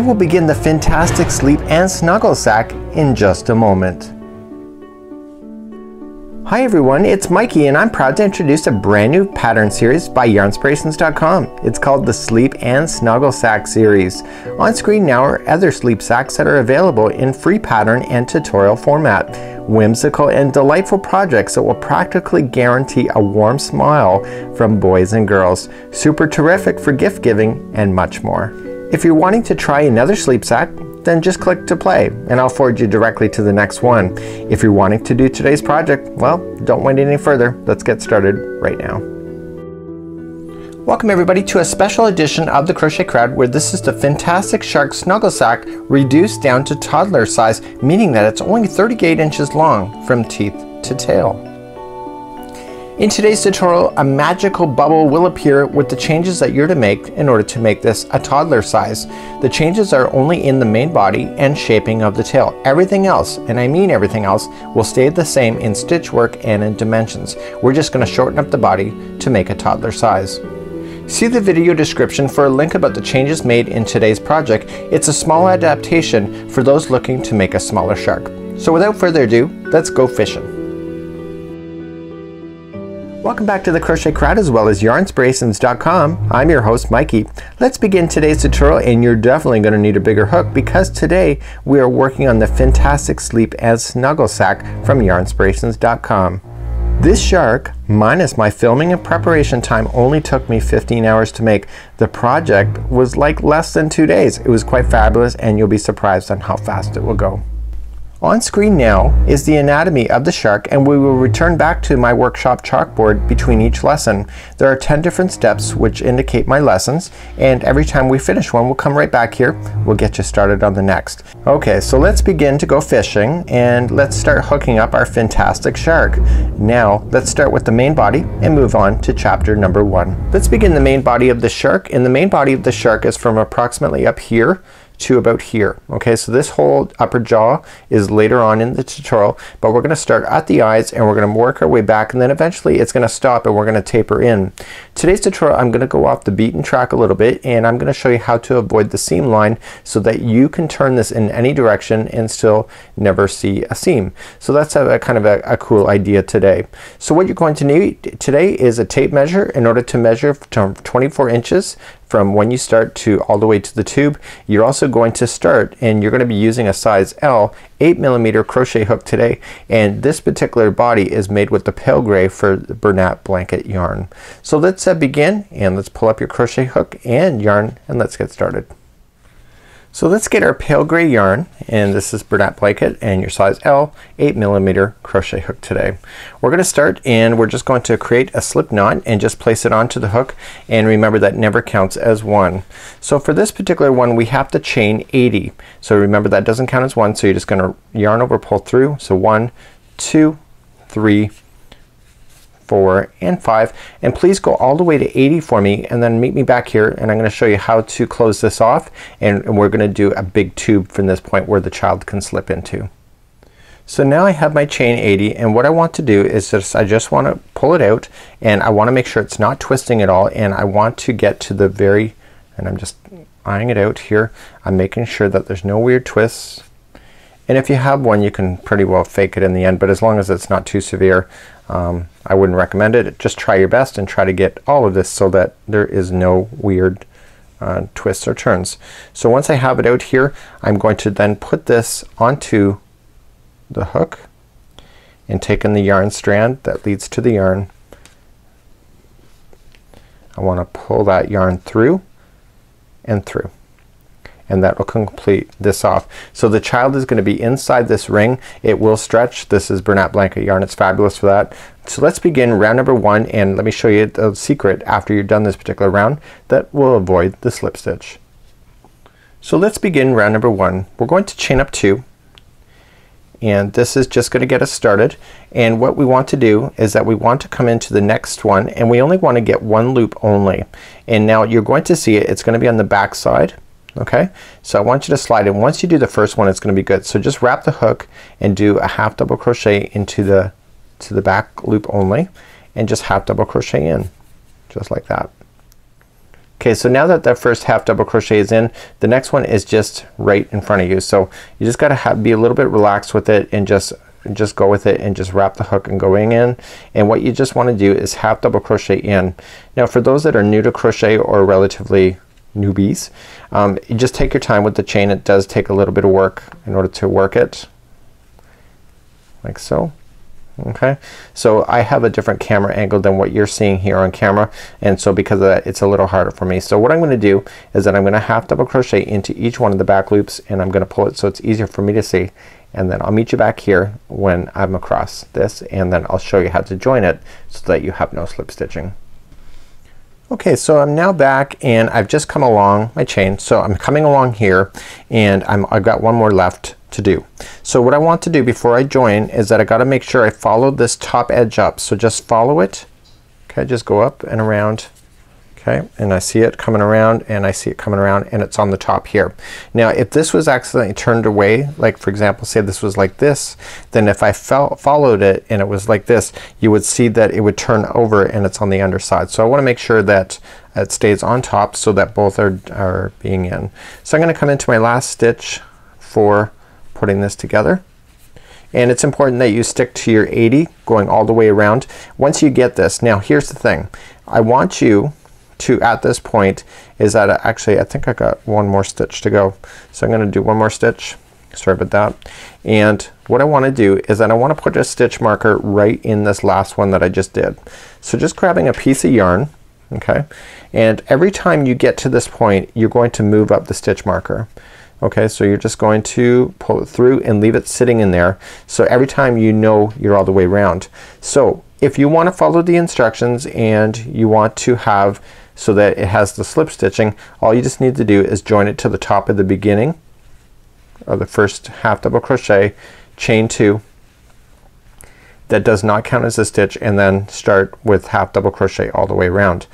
We will begin the Fin-tastic sleep and snuggle sack in just a moment. Hi everyone, it's Mikey and I'm proud to introduce a brand new pattern series by yarnspirations.com. It's called the Sleep and Snuggle Sack series. On screen now are other sleep sacks that are available in free pattern and tutorial format. Whimsical and delightful projects that will practically guarantee a warm smile from boys and girls. Super terrific for gift giving and much more. If you're wanting to try another sleep sack, then just click to play and I'll forward you directly to the next one. If you're wanting to do today's project, well, don't wait any further. Let's get started right now. Welcome everybody to a special edition of the Crochet Crowd where this is the Fin-tastic Shark Snuggle Sack reduced down to toddler size, meaning that it's only 38 inches long from teeth to tail. In today's tutorial, a magical bubble will appear with the changes that you're to make in order to make this a toddler size. The changes are only in the main body and shaping of the tail. Everything else, and I mean everything else, will stay the same in stitch work and in dimensions. We're just going to shorten up the body to make a toddler size. See the video description for a link about the changes made in today's project. It's a small adaptation for those looking to make a smaller shark. So without further ado, let's go fishing. Welcome back to the Crochet Crowd as well as yarnspirations.com. I'm your host Mikey. Let's begin today's tutorial and you're definitely going to need a bigger hook because today we are working on the Fin-tastic sleep and snuggle sack from yarnspirations.com. This shark, minus my filming and preparation time, only took me 15 hours to make. The project was like less than two days. It was quite fabulous and you'll be surprised on how fast it will go. On screen now is the anatomy of the shark and we will return back to my workshop chalkboard between each lesson. There are 10 different steps which indicate my lessons and every time we finish one we'll come right back here. We'll get you started on the next. Okay so let's begin to go fishing and let's start hooking up our fantastic shark. Now let's start with the main body and move on to chapter number one. Let's begin the main body of the shark and the main body of the shark is from approximately up here to about here. Okay, so this whole upper jaw is later on in the tutorial, but we're going to start at the eyes and we're going to work our way back and then eventually it's going to stop and we're going to taper in. Today's tutorial I'm going to go off the beaten track a little bit and I'm going to show you how to avoid the seam line so that you can turn this in any direction and still never see a seam. So that's a, a kind of a, a cool idea today. So what you're going to need today is a tape measure in order to measure 24 inches from when you start to all the way to the tube. You're also going to start and you're going to be using a size L 8 millimeter crochet hook today and this particular body is made with the pale gray for Bernat blanket yarn. So let's uh, begin and let's pull up your crochet hook and yarn and let's get started. So let's get our pale gray yarn and this is Bernat Blanket and your size L 8 millimeter crochet hook today. We're gonna start and we're just going to create a slip knot and just place it onto the hook and remember that never counts as one. So for this particular one we have to chain 80. So remember that doesn't count as one so you're just gonna yarn over pull through. So one, two, three, four, and five. And please go all the way to 80 for me and then meet me back here and I'm going to show you how to close this off and, and we're going to do a big tube from this point where the child can slip into. So now I have my chain 80 and what I want to do is just I just want to pull it out and I want to make sure it's not twisting at all and I want to get to the very and I'm just eyeing it out here. I'm making sure that there's no weird twists and if you have one you can pretty well fake it in the end but as long as it's not too severe um, I wouldn't recommend it. Just try your best and try to get all of this so that there is no weird uh, twists or turns. So once I have it out here I'm going to then put this onto the hook and take in the yarn strand that leads to the yarn. I want to pull that yarn through and through and that will complete this off. So the child is going to be inside this ring. It will stretch. This is Bernat Blanket yarn. It's fabulous for that. So let's begin round number one and let me show you the secret after you've done this particular round that will avoid the slip stitch. So let's begin round number one. We're going to chain up two and this is just going to get us started and what we want to do is that we want to come into the next one and we only want to get one loop only and now you're going to see it it's going to be on the back side okay? So I want you to slide in. Once you do the first one it's gonna be good. So just wrap the hook and do a half double crochet into the to the back loop only and just half double crochet in just like that. Okay so now that that first half double crochet is in the next one is just right in front of you. So you just gotta have, be a little bit relaxed with it and just just go with it and just wrap the hook and going in. And what you just want to do is half double crochet in. Now for those that are new to crochet or relatively newbies. Um, just take your time with the chain. It does take a little bit of work in order to work it. Like so. Okay. So I have a different camera angle than what you're seeing here on camera and so because of that it's a little harder for me. So what I'm gonna do is that I'm gonna half double crochet into each one of the back loops and I'm gonna pull it so it's easier for me to see. And then I'll meet you back here when I'm across this and then I'll show you how to join it so that you have no slip stitching Okay so I'm now back and I've just come along my chain so I'm coming along here and I'm I've got one more left to do. So what I want to do before I join is that I gotta make sure I follow this top edge up. So just follow it. Okay, just go up and around. Okay, and I see it coming around and I see it coming around and it's on the top here. Now if this was accidentally turned away, like for example say this was like this, then if I followed it and it was like this, you would see that it would turn over and it's on the underside. So I want to make sure that it stays on top so that both are, are being in. So I'm gonna come into my last stitch for putting this together. And it's important that you stick to your 80 going all the way around. Once you get this, now here's the thing. I want you to at this point is that uh, actually I think I got one more stitch to go. So I'm gonna do one more stitch. Sorry about that. And what I want to do is that I want to put a stitch marker right in this last one that I just did. So just grabbing a piece of yarn okay and every time you get to this point you're going to move up the stitch marker. Okay, so you're just going to pull it through and leave it sitting in there. So every time you know you're all the way around. So if you want to follow the instructions and you want to have so that it has the slip stitching, all you just need to do is join it to the top of the beginning of the first half double crochet, chain two, that does not count as a stitch and then start with half double crochet all the way around.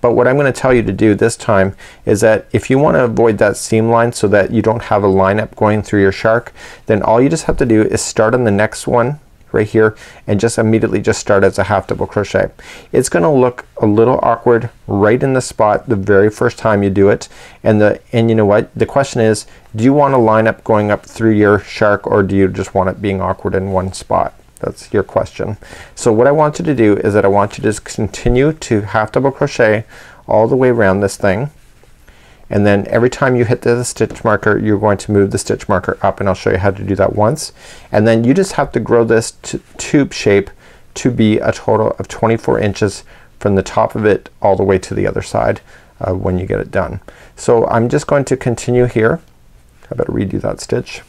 But what I'm gonna tell you to do this time is that if you want to avoid that seam line so that you don't have a line up going through your shark, then all you just have to do is start on the next one right here and just immediately just start as a half double crochet. It's gonna look a little awkward right in the spot the very first time you do it and the and you know what the question is do you want to line up going up through your shark or do you just want it being awkward in one spot? That's your question. So what I want you to do is that I want you to just continue to half double crochet all the way around this thing and then every time you hit the stitch marker you're going to move the stitch marker up and I'll show you how to do that once and then you just have to grow this tube shape to be a total of 24 inches from the top of it all the way to the other side uh, when you get it done. So I'm just going to continue here. I better redo that stitch.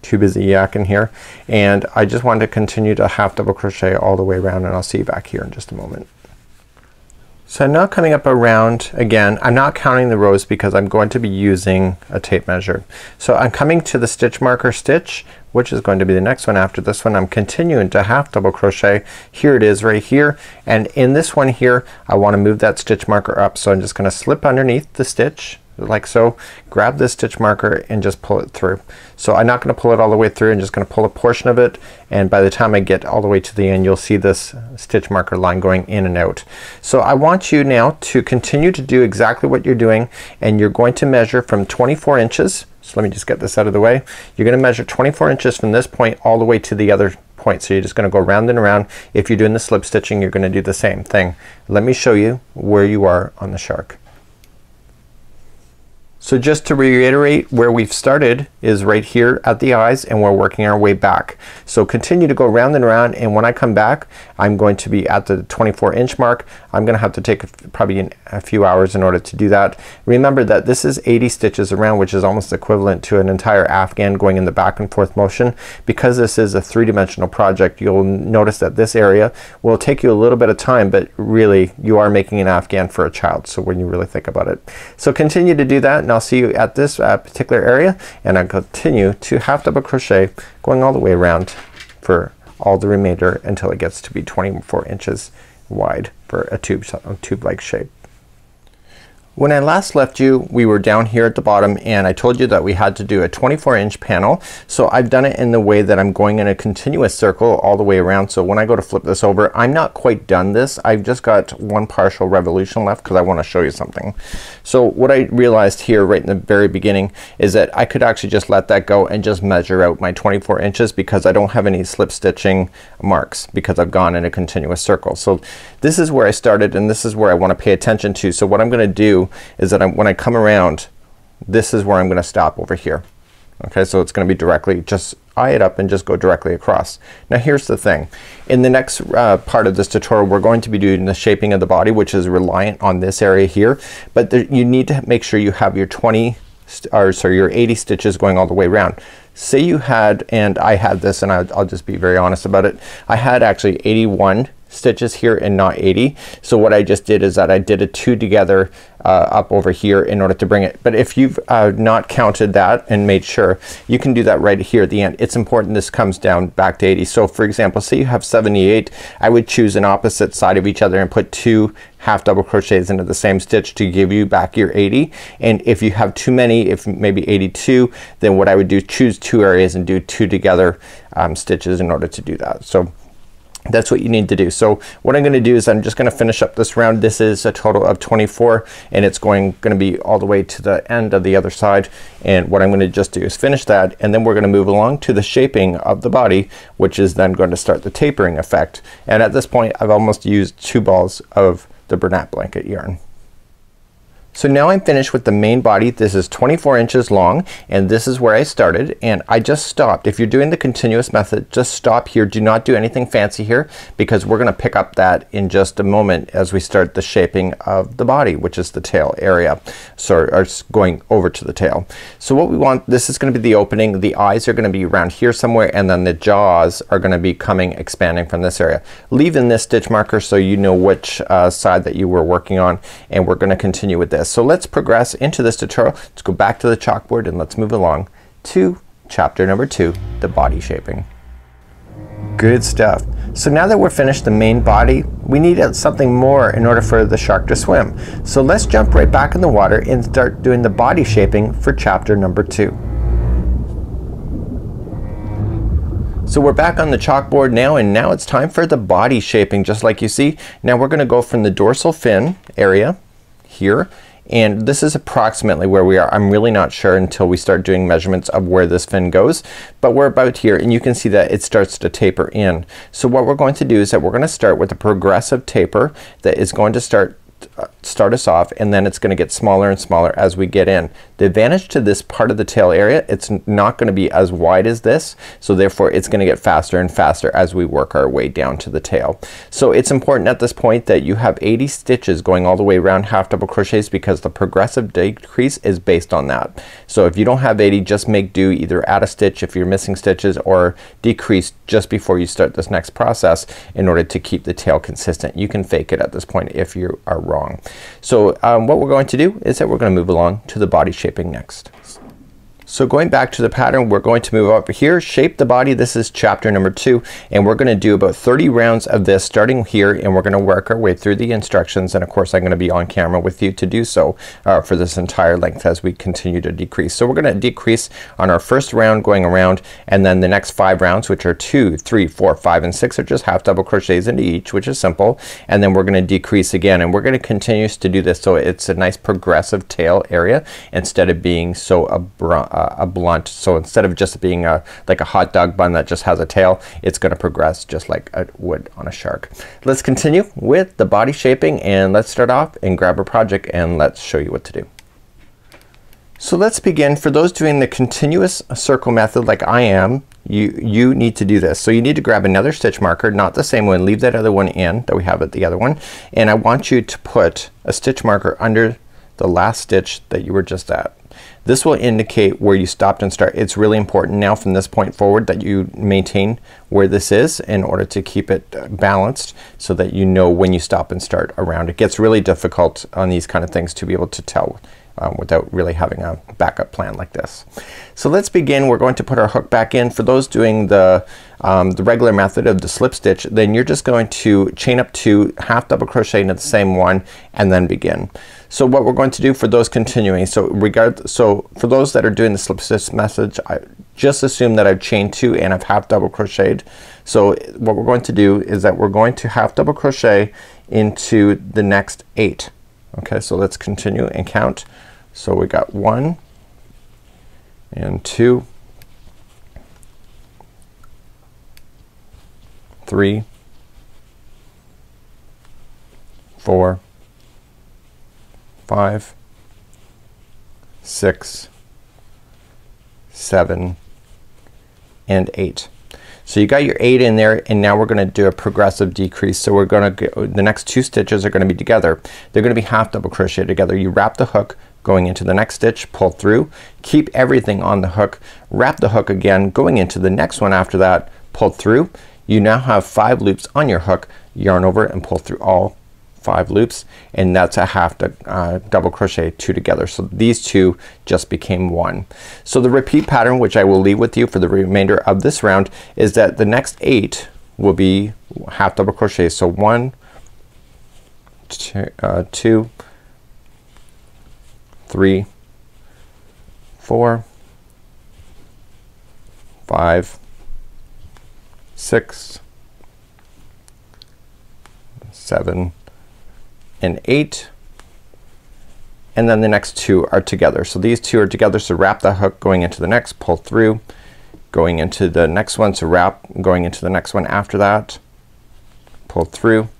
too busy yakking here and I just want to continue to half double crochet all the way around and I'll see you back here in just a moment. So I'm now coming up around again. I'm not counting the rows because I'm going to be using a tape measure. So I'm coming to the stitch marker stitch which is going to be the next one after this one. I'm continuing to half double crochet. Here it is right here and in this one here I want to move that stitch marker up. So I'm just gonna slip underneath the stitch like so. Grab this stitch marker and just pull it through. So I'm not gonna pull it all the way through. I'm just gonna pull a portion of it and by the time I get all the way to the end you'll see this stitch marker line going in and out. So I want you now to continue to do exactly what you're doing and you're going to measure from 24 inches. So let me just get this out of the way. You're gonna measure 24 inches from this point all the way to the other point. So you're just gonna go round and around. If you're doing the slip stitching you're gonna do the same thing. Let me show you where you are on the shark. So just to reiterate where we've started is right here at the eyes and we're working our way back. So continue to go round and around and when I come back I'm going to be at the 24 inch mark. I'm gonna have to take probably a few hours in order to do that. Remember that this is 80 stitches around which is almost equivalent to an entire afghan going in the back and forth motion. Because this is a three-dimensional project you'll notice that this area will take you a little bit of time but really you are making an afghan for a child so when you really think about it. So continue to do that and I'll see you at this uh, particular area and I continue to half double crochet going all the way around for all the remainder until it gets to be 24 inches wide for a tube, a tube like shape. When I last left you we were down here at the bottom and I told you that we had to do a 24 inch panel. So I've done it in the way that I'm going in a continuous circle all the way around. So when I go to flip this over I'm not quite done this. I've just got one partial revolution left because I want to show you something. So what I realized here right in the very beginning is that I could actually just let that go and just measure out my 24 inches because I don't have any slip stitching marks because I've gone in a continuous circle. So this is where I started and this is where I want to pay attention to. So what I'm gonna do is that I'm, when I come around this is where I'm gonna stop over here. Okay, so it's gonna be directly just eye it up and just go directly across. Now here's the thing. In the next uh, part of this tutorial we're going to be doing the shaping of the body which is reliant on this area here. But there, you need to make sure you have your 20 or sorry your 80 stitches going all the way around. Say you had and I had this and I'll, I'll just be very honest about it. I had actually 81 stitches here and not 80. So what I just did is that I did a two together uh, up over here in order to bring it. But if you've uh, not counted that and made sure you can do that right here at the end. It's important this comes down back to 80. So for example say you have 78 I would choose an opposite side of each other and put two half double crochets into the same stitch to give you back your 80 and if you have too many if maybe 82 then what I would do choose two areas and do two together um, stitches in order to do that. So that's what you need to do. So what I'm gonna do is I'm just gonna finish up this round. This is a total of 24 and it's going gonna be all the way to the end of the other side and what I'm gonna just do is finish that and then we're gonna move along to the shaping of the body which is then going to start the tapering effect. And at this point I've almost used two balls of the Bernat blanket yarn. So now I'm finished with the main body. This is 24 inches long and this is where I started and I just stopped. If you're doing the continuous method just stop here. Do not do anything fancy here because we're gonna pick up that in just a moment as we start the shaping of the body which is the tail area. So or going over to the tail. So what we want this is gonna be the opening. The eyes are gonna be around here somewhere and then the jaws are gonna be coming expanding from this area. Leave in this stitch marker so you know which uh, side that you were working on and we're gonna continue with this. So let's progress into this tutorial. Let's go back to the chalkboard and let's move along to chapter number two, the body shaping. Good stuff. So now that we're finished the main body, we need something more in order for the shark to swim. So let's jump right back in the water and start doing the body shaping for chapter number two. So we're back on the chalkboard now and now it's time for the body shaping just like you see. Now we're gonna go from the dorsal fin area here and this is approximately where we are. I'm really not sure until we start doing measurements of where this fin goes but we're about here and you can see that it starts to taper in. So what we're going to do is that we're gonna start with a progressive taper that is going to start uh, start us off and then it's gonna get smaller and smaller as we get in. The advantage to this part of the tail area it's not gonna be as wide as this so therefore it's gonna get faster and faster as we work our way down to the tail. So it's important at this point that you have 80 stitches going all the way around half double crochets because the progressive decrease is based on that. So if you don't have 80 just make do either add a stitch if you're missing stitches or decrease just before you start this next process in order to keep the tail consistent. You can fake it at this point if you are wrong. So um, what we're going to do is that we're going to move along to the body shaping next. So going back to the pattern we're going to move over here shape the body this is chapter number two and we're gonna do about 30 rounds of this starting here and we're gonna work our way through the instructions and of course I'm gonna be on camera with you to do so uh, for this entire length as we continue to decrease. So we're gonna decrease on our first round going around and then the next five rounds which are two, three, four, five, and six are just half double crochets into each which is simple and then we're gonna decrease again and we're gonna continue to do this so it's a nice progressive tail area instead of being so abrupt uh, a blunt. So instead of just being a like a hot dog bun that just has a tail, it's gonna progress just like it would on a shark. Let's continue with the body shaping and let's start off and grab a project and let's show you what to do. So let's begin. For those doing the continuous circle method like I am, you, you need to do this. So you need to grab another stitch marker, not the same one, leave that other one in that we have at the other one. And I want you to put a stitch marker under the last stitch that you were just at. This will indicate where you stopped and start. It's really important now from this point forward that you maintain where this is in order to keep it uh, balanced so that you know when you stop and start around. It gets really difficult on these kind of things to be able to tell um, without really having a backup plan like this. So let's begin. We're going to put our hook back in. For those doing the, um, the regular method of the slip stitch then you're just going to chain up two, half double crochet into the same one and then begin. So what we're going to do for those continuing, so regard, so for those that are doing the slip stitch message, I just assume that I've chained two and I've half double crocheted. So what we're going to do is that we're going to half double crochet into the next eight. Okay, so let's continue and count. So we got one and two, three, four, five, six, seven, and eight. So you got your eight in there and now we're gonna do a progressive decrease. So we're gonna go, the next two stitches are gonna be together. They're gonna be half double crochet together. You wrap the hook going into the next stitch, pull through, keep everything on the hook, wrap the hook again, going into the next one after that, pull through. You now have five loops on your hook, yarn over and pull through all five loops and that's a half to, uh, double crochet two together. So these two just became one. So the repeat pattern which I will leave with you for the remainder of this round is that the next eight will be half double crochet. So one, two, uh, two three, four, five, six, seven, and 8 and then the next two are together. So these two are together so wrap the hook going into the next, pull through, going into the next one, so wrap going into the next one after that, pull through.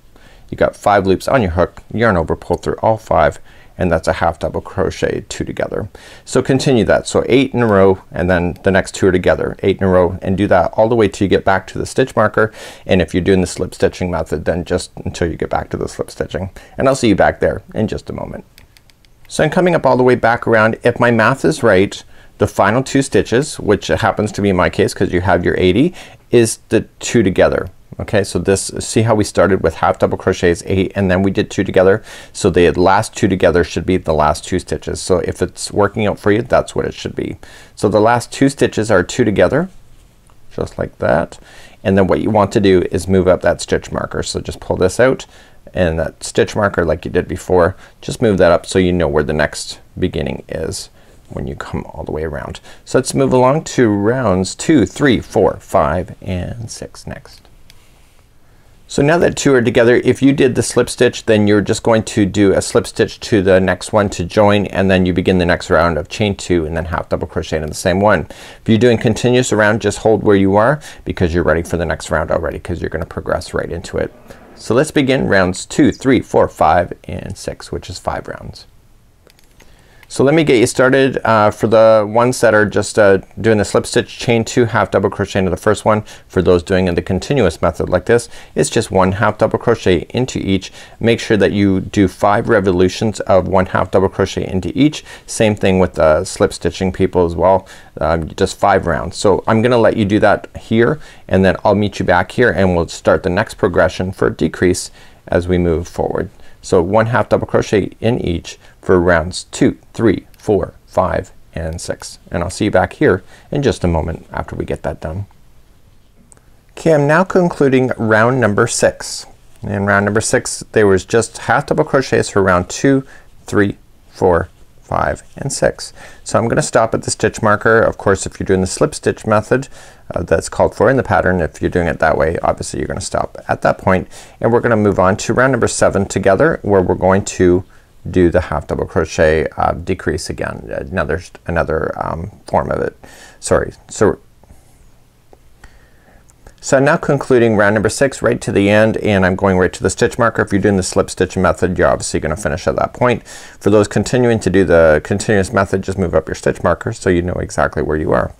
You got five loops on your hook, yarn over, pull through all five and that's a half double crochet two together. So continue that. So eight in a row and then the next two are together. Eight in a row and do that all the way till you get back to the stitch marker and if you're doing the slip stitching method then just until you get back to the slip stitching. And I'll see you back there in just a moment. So I'm coming up all the way back around. If my math is right the final two stitches which happens to be in my case because you have your 80 is the two together okay so this see how we started with half double crochets eight and then we did two together? So the last two together should be the last two stitches. So if it's working out for you that's what it should be. So the last two stitches are two together just like that. And then what you want to do is move up that stitch marker. So just pull this out and that stitch marker like you did before just move that up so you know where the next beginning is when you come all the way around. So let's move along to rounds two, three, four, five, and six next. So now that two are together if you did the slip stitch then you're just going to do a slip stitch to the next one to join and then you begin the next round of chain two and then half double crochet in the same one. If you're doing continuous around just hold where you are because you're ready for the next round already because you're gonna progress right into it. So let's begin rounds two, three, four, five, and six which is five rounds. So let me get you started uh, for the ones that are just uh, doing the slip stitch chain two half double crochet into the first one. For those doing in the continuous method like this it's just one half double crochet into each. Make sure that you do five revolutions of one half double crochet into each. Same thing with the slip stitching people as well. Um, just five rounds. So I'm gonna let you do that here and then I'll meet you back here and we'll start the next progression for decrease as we move forward. So one half double crochet in each for rounds two, three, four, five, and six. And I'll see you back here in just a moment after we get that done. Okay, I'm now concluding round number six. In round number six there was just half double crochets for round two, three, four, five, and six. So I'm gonna stop at the stitch marker. Of course if you're doing the slip stitch method uh, that's called for in the pattern, if you're doing it that way obviously you're gonna stop at that point and we're gonna move on to round number seven together where we're going to do the half double crochet uh, decrease again another another um, form of it sorry so so now concluding round number six right to the end and I'm going right to the stitch marker. If you're doing the slip stitch method you're obviously gonna finish at that point. For those continuing to do the continuous method just move up your stitch marker so you know exactly where you are.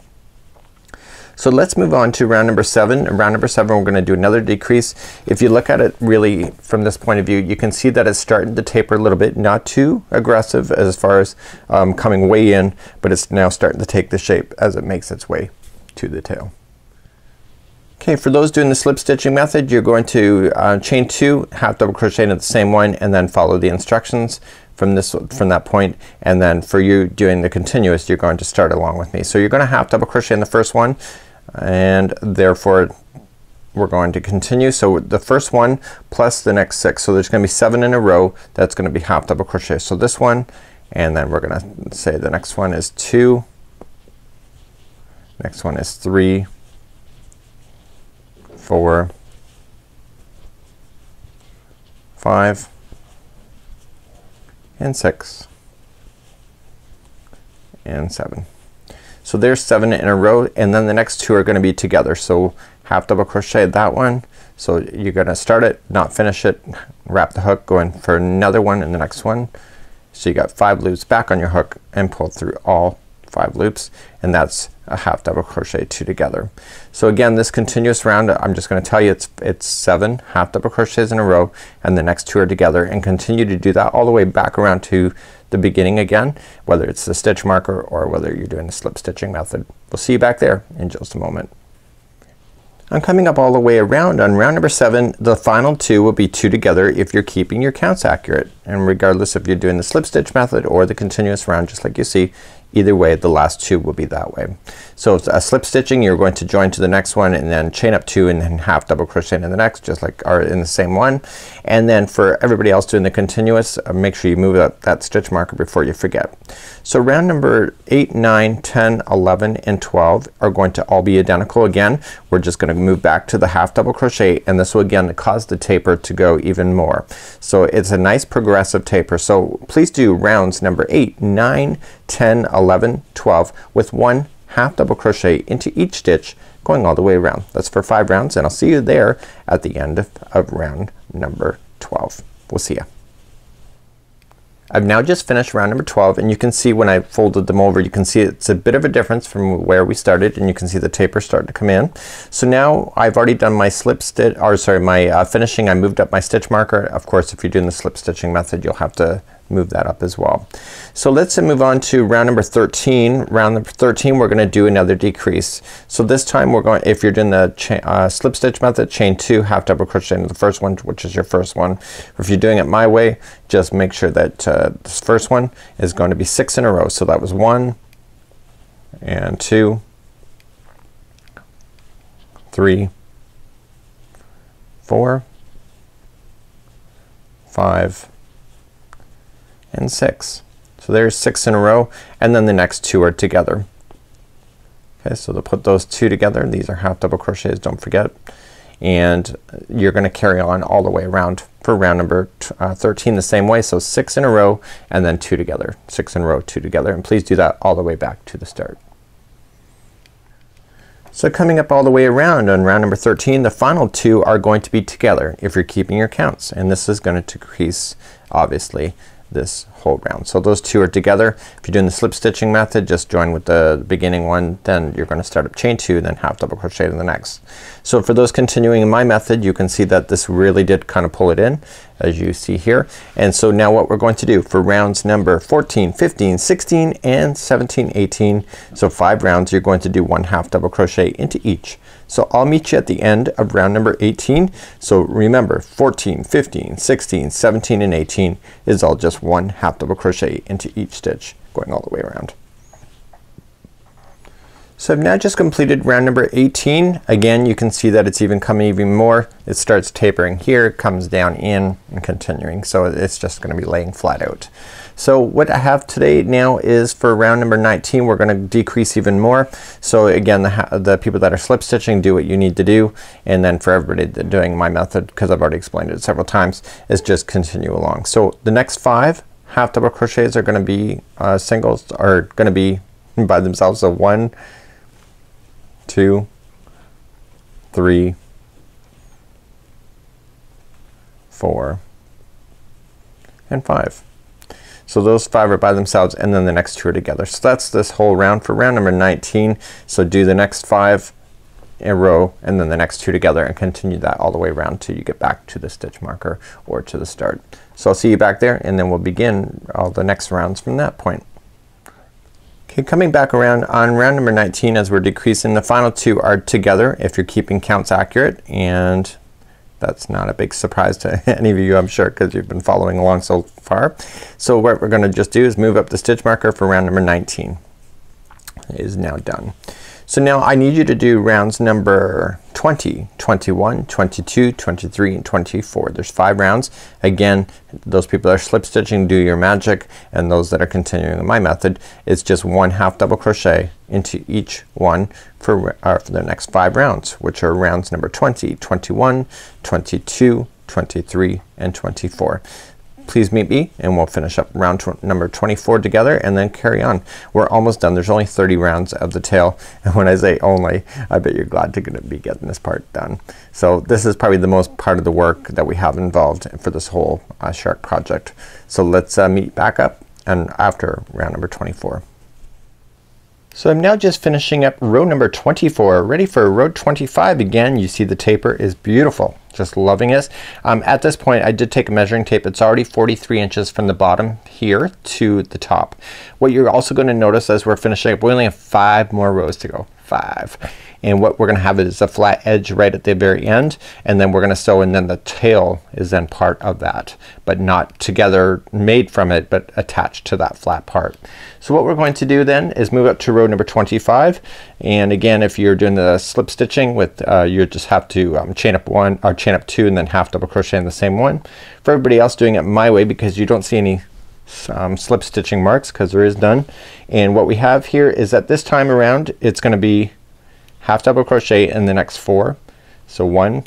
So let's move on to round number seven. In round number seven we're gonna do another decrease. If you look at it really from this point of view you can see that it's starting to taper a little bit. Not too aggressive as far as um, coming way in but it's now starting to take the shape as it makes its way to the tail. Okay, for those doing the slip stitching method, you're going to uh, chain two, half double crochet into the same one, and then follow the instructions. from this from that point. and then for you doing the continuous you're going to start along with me. So you're gonna half double crochet in the first one and therefore we're going to continue. So the first one plus the next six. So there's gonna be seven in a row that's gonna be half double crochet. So this one and then we're gonna say the next one is two next one is three four five and six and seven. So there's seven in a row and then the next two are gonna be together. So half double crochet that one. So you're gonna start it, not finish it, wrap the hook, go in for another one in the next one. So you got five loops back on your hook and pull through all five loops and that's a half double crochet two together. So again this continuous round I'm just gonna tell you it's it's seven half double crochets in a row and the next two are together and continue to do that all the way back around to the beginning again whether it's the stitch marker or whether you're doing the slip stitching method. We'll see you back there in just a moment. I'm coming up all the way around on round number seven the final two will be two together if you're keeping your counts accurate and regardless if you're doing the slip stitch method or the continuous round just like you see either way the last two will be that way. So it's a slip stitching you're going to join to the next one and then chain up two and then half double crochet in the next just like are in the same one and then for everybody else doing the continuous uh, make sure you move up that stitch marker before you forget. So round number 8, 9, 10, 11, and 12 are going to all be identical again. We're just gonna move back to the half double crochet and this will again cause the taper to go even more. So it's a nice progressive taper. So please do rounds number 8, 9, 10, 11, 12 with one half double crochet into each stitch going all the way around. That's for five rounds and I'll see you there at the end of, of round number 12. We'll see ya. I've now just finished round number 12 and you can see when I folded them over you can see it's a bit of a difference from where we started and you can see the taper starting to come in. So now I've already done my slip stitch or sorry my uh, finishing I moved up my stitch marker. Of course if you're doing the slip stitching method you'll have to move that up as well. So let's move on to round number 13. Round number 13 we're gonna do another decrease. So this time we're going if you're doing the uh, slip stitch method chain two half double crochet into the first one which is your first one. If you're doing it my way just make sure that uh, this first one is going to be six in a row. So that was one and two three four five and six. So there's six in a row and then the next two are together. Okay, so to put those two together, these are half double crochets, don't forget. And you're gonna carry on all the way around for round number uh, 13 the same way. So six in a row and then two together. Six in a row, two together. And please do that all the way back to the start. So coming up all the way around on round number 13 the final two are going to be together if you're keeping your counts and this is going to decrease obviously this whole round. So those two are together. If you're doing the slip stitching method just join with the beginning one then you're gonna start up chain two then half double crochet in the next. So for those continuing in my method you can see that this really did kind of pull it in as you see here. And so now what we're going to do for rounds number 14, 15, 16, and 17, 18 so five rounds you're going to do one half double crochet into each. So I'll meet you at the end of round number 18. So remember 14, 15, 16, 17, and 18 is all just one half double crochet into each stitch going all the way around. So I've now just completed round number 18. Again you can see that it's even coming even more. It starts tapering here, comes down in and continuing. So it's just gonna be laying flat out. So what I have today now is for round number 19 we're gonna decrease even more. So again the, the people that are slip stitching do what you need to do and then for everybody doing my method because I've already explained it several times is just continue along. So the next five half double crochets are gonna be uh, singles are gonna be by themselves. So one, two, three, four, and five. So those five are by themselves and then the next two are together. So that's this whole round for round number 19. So do the next five in a row and then the next two together and continue that all the way around till you get back to the stitch marker or to the start. So I'll see you back there and then we'll begin all the next rounds from that point. Okay, coming back around on round number 19 as we're decreasing the final two are together if you're keeping counts accurate and That's not a big surprise to any of you I'm sure because you've been following along so far. So what we're gonna just do is move up the stitch marker for round number 19 it is now done. So now I need you to do rounds number 20, 21, 22, 23, and 24. There's five rounds. Again, those people that are slip stitching do your magic and those that are continuing my method it's just one half double crochet into each one for, uh, for the next five rounds which are rounds number 20, 21, 22, 23, and 24 please meet me and we'll finish up round number 24 together and then carry on. We're almost done. There's only 30 rounds of the tail and when I say only I bet you're glad to gonna be getting this part done. So this is probably the most part of the work that we have involved for this whole uh, shark project. So let's uh, meet back up and after round number 24. So I'm now just finishing up row number 24 ready for row 25 again you see the taper is beautiful just loving it. Um, at this point I did take a measuring tape. It's already 43 inches from the bottom here to the top. What you're also going to notice as we're finishing up we only have five more rows to go. Five and what we're gonna have is a flat edge right at the very end and then we're gonna sew and then the tail is then part of that but not together made from it but attached to that flat part. So what we're going to do then is move up to row number 25 and again if you're doing the slip stitching with uh, you just have to um, chain up one or chain up two and then half double crochet in the same one. For everybody else doing it my way because you don't see any um, slip stitching marks because there is none and what we have here is that this time around it's gonna be half double crochet in the next four. So one,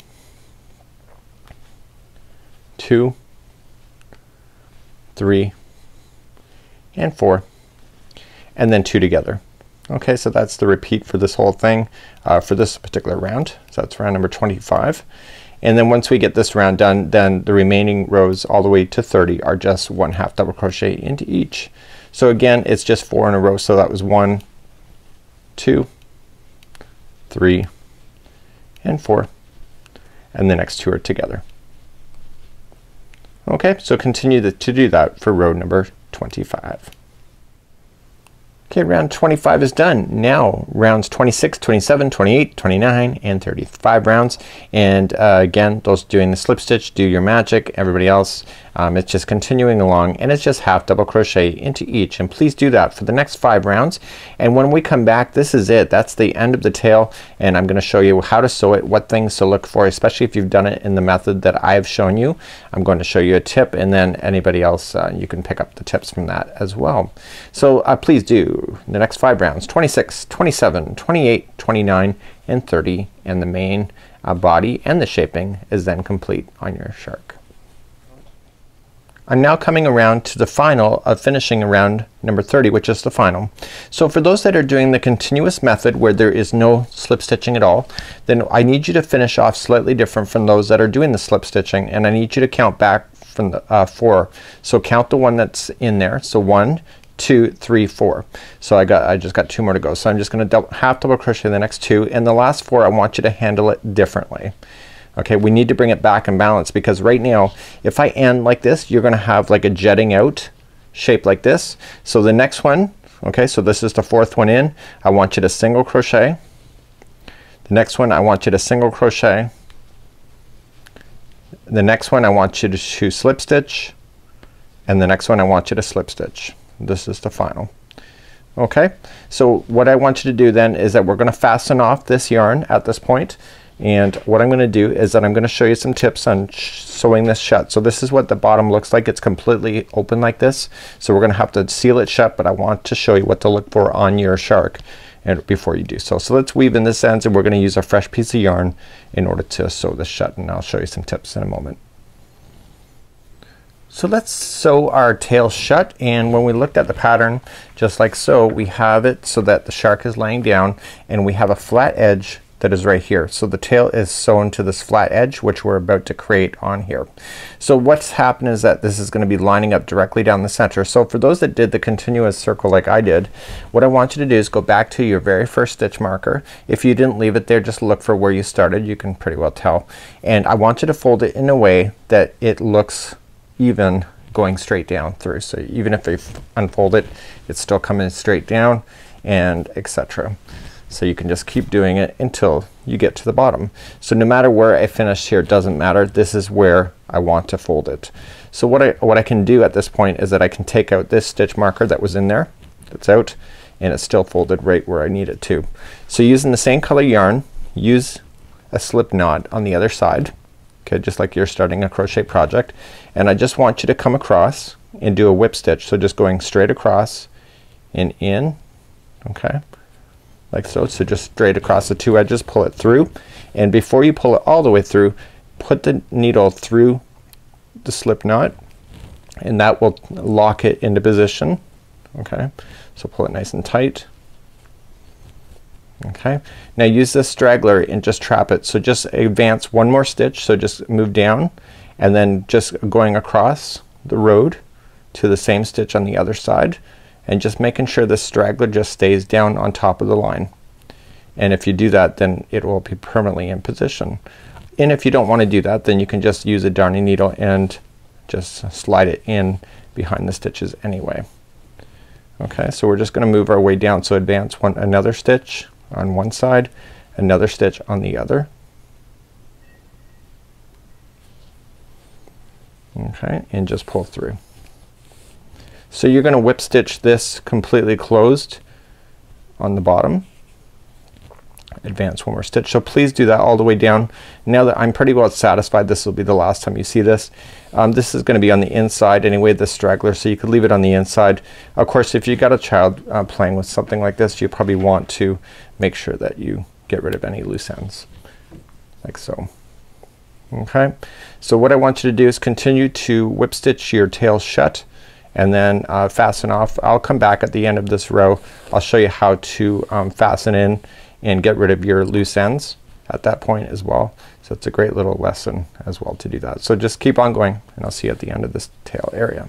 two, three, and four, and then two together. Okay, so that's the repeat for this whole thing uh, for this particular round. So that's round number 25. And then once we get this round done, then the remaining rows all the way to 30 are just one half double crochet into each. So again, it's just four in a row. So that was one, two, three, and four. And the next two are together. Okay, so continue to do that for row number 25. Okay, round 25 is done. Now rounds 26, 27, 28, 29, and 35 rounds. And uh, again, those doing the slip stitch, do your magic. Everybody else, um, it's just continuing along and it's just half double crochet into each. And please do that for the next five rounds. And when we come back, this is it. That's the end of the tail. And I'm gonna show you how to sew it, what things to look for, especially if you've done it in the method that I've shown you. I'm going to show you a tip and then anybody else, uh, you can pick up the tips from that as well. So uh, please do the next five rounds 26, 27, 28, 29, and 30 and the main uh, body and the shaping is then complete on your shark. I'm now coming around to the final of finishing around number 30 which is the final. So for those that are doing the continuous method where there is no slip stitching at all then I need you to finish off slightly different from those that are doing the slip stitching and I need you to count back from the uh, four. So count the one that's in there. So one, two, three, four. So I got I just got two more to go. So I'm just gonna double, half double crochet the next two and the last four I want you to handle it differently. Okay, we need to bring it back in balance because right now if I end like this you're gonna have like a jetting out shape like this. So the next one okay so this is the fourth one in I want you to single crochet. The next one I want you to single crochet. The next one I want you to, to slip stitch and the next one I want you to slip stitch. This is the final. Okay, so what I want you to do then is that we're gonna fasten off this yarn at this point and what I'm gonna do is that I'm gonna show you some tips on sewing this shut. So this is what the bottom looks like. It's completely open like this. So we're gonna have to seal it shut but I want to show you what to look for on your shark and before you do so. So let's weave in this ends and we're gonna use a fresh piece of yarn in order to sew this shut and I'll show you some tips in a moment. So let's sew our tail shut and when we looked at the pattern just like so we have it so that the shark is laying down and we have a flat edge that is right here. So the tail is sewn to this flat edge which we're about to create on here. So what's happened is that this is gonna be lining up directly down the center. So for those that did the continuous circle like I did what I want you to do is go back to your very first stitch marker. If you didn't leave it there just look for where you started. You can pretty well tell. And I want you to fold it in a way that it looks even going straight down through. So even if I unfold it, it's still coming straight down and etc. So you can just keep doing it until you get to the bottom. So no matter where I finish here, doesn't matter. This is where I want to fold it. So what I, what I can do at this point is that I can take out this stitch marker that was in there, that's out, and it's still folded right where I need it to. So using the same color yarn, use a slip knot on the other side, okay, just like you're starting a crochet project. And I just want you to come across and do a whip stitch. So just going straight across and in, okay, like so. So just straight across the two edges, pull it through. And before you pull it all the way through, put the needle through the slip knot and that will lock it into position. Okay, so pull it nice and tight. Okay, now use this straggler and just trap it. So just advance one more stitch. So just move down and then just going across the road to the same stitch on the other side and just making sure the straggler just stays down on top of the line. And if you do that then it will be permanently in position. And if you don't want to do that then you can just use a darning needle and just slide it in behind the stitches anyway. Okay, so we're just gonna move our way down. So advance one another stitch on one side, another stitch on the other. Okay, and just pull through. So you're gonna whip stitch this completely closed on the bottom advance one more stitch. So please do that all the way down. Now that I'm pretty well satisfied this will be the last time you see this. Um, this is gonna be on the inside anyway the straggler so you could leave it on the inside. Of course if you got a child uh, playing with something like this you probably want to make sure that you get rid of any loose ends like so. Okay, so what I want you to do is continue to whip stitch your tail shut and then uh, fasten off. I'll come back at the end of this row. I'll show you how to um, fasten in and get rid of your loose ends at that point as well. So it's a great little lesson as well to do that. So just keep on going and I'll see you at the end of this tail area.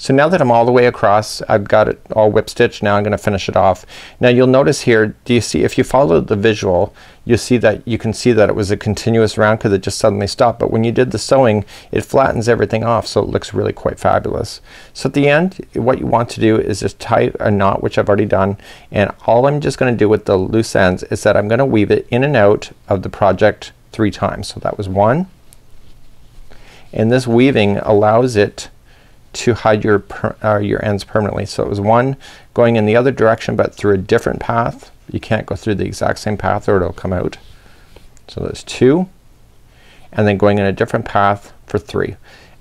So now that I'm all the way across, I've got it all whip stitched. Now I'm gonna finish it off. Now you'll notice here, do you see if you follow the visual, you see that you can see that it was a continuous round because it just suddenly stopped. But when you did the sewing, it flattens everything off so it looks really quite fabulous. So at the end, what you want to do is just tie a knot, which I've already done. And all I'm just gonna do with the loose ends is that I'm gonna weave it in and out of the project three times. So that was one. And this weaving allows it to hide your, uh, your ends permanently. So it was one going in the other direction but through a different path. You can't go through the exact same path or it'll come out. So there's two and then going in a different path for three.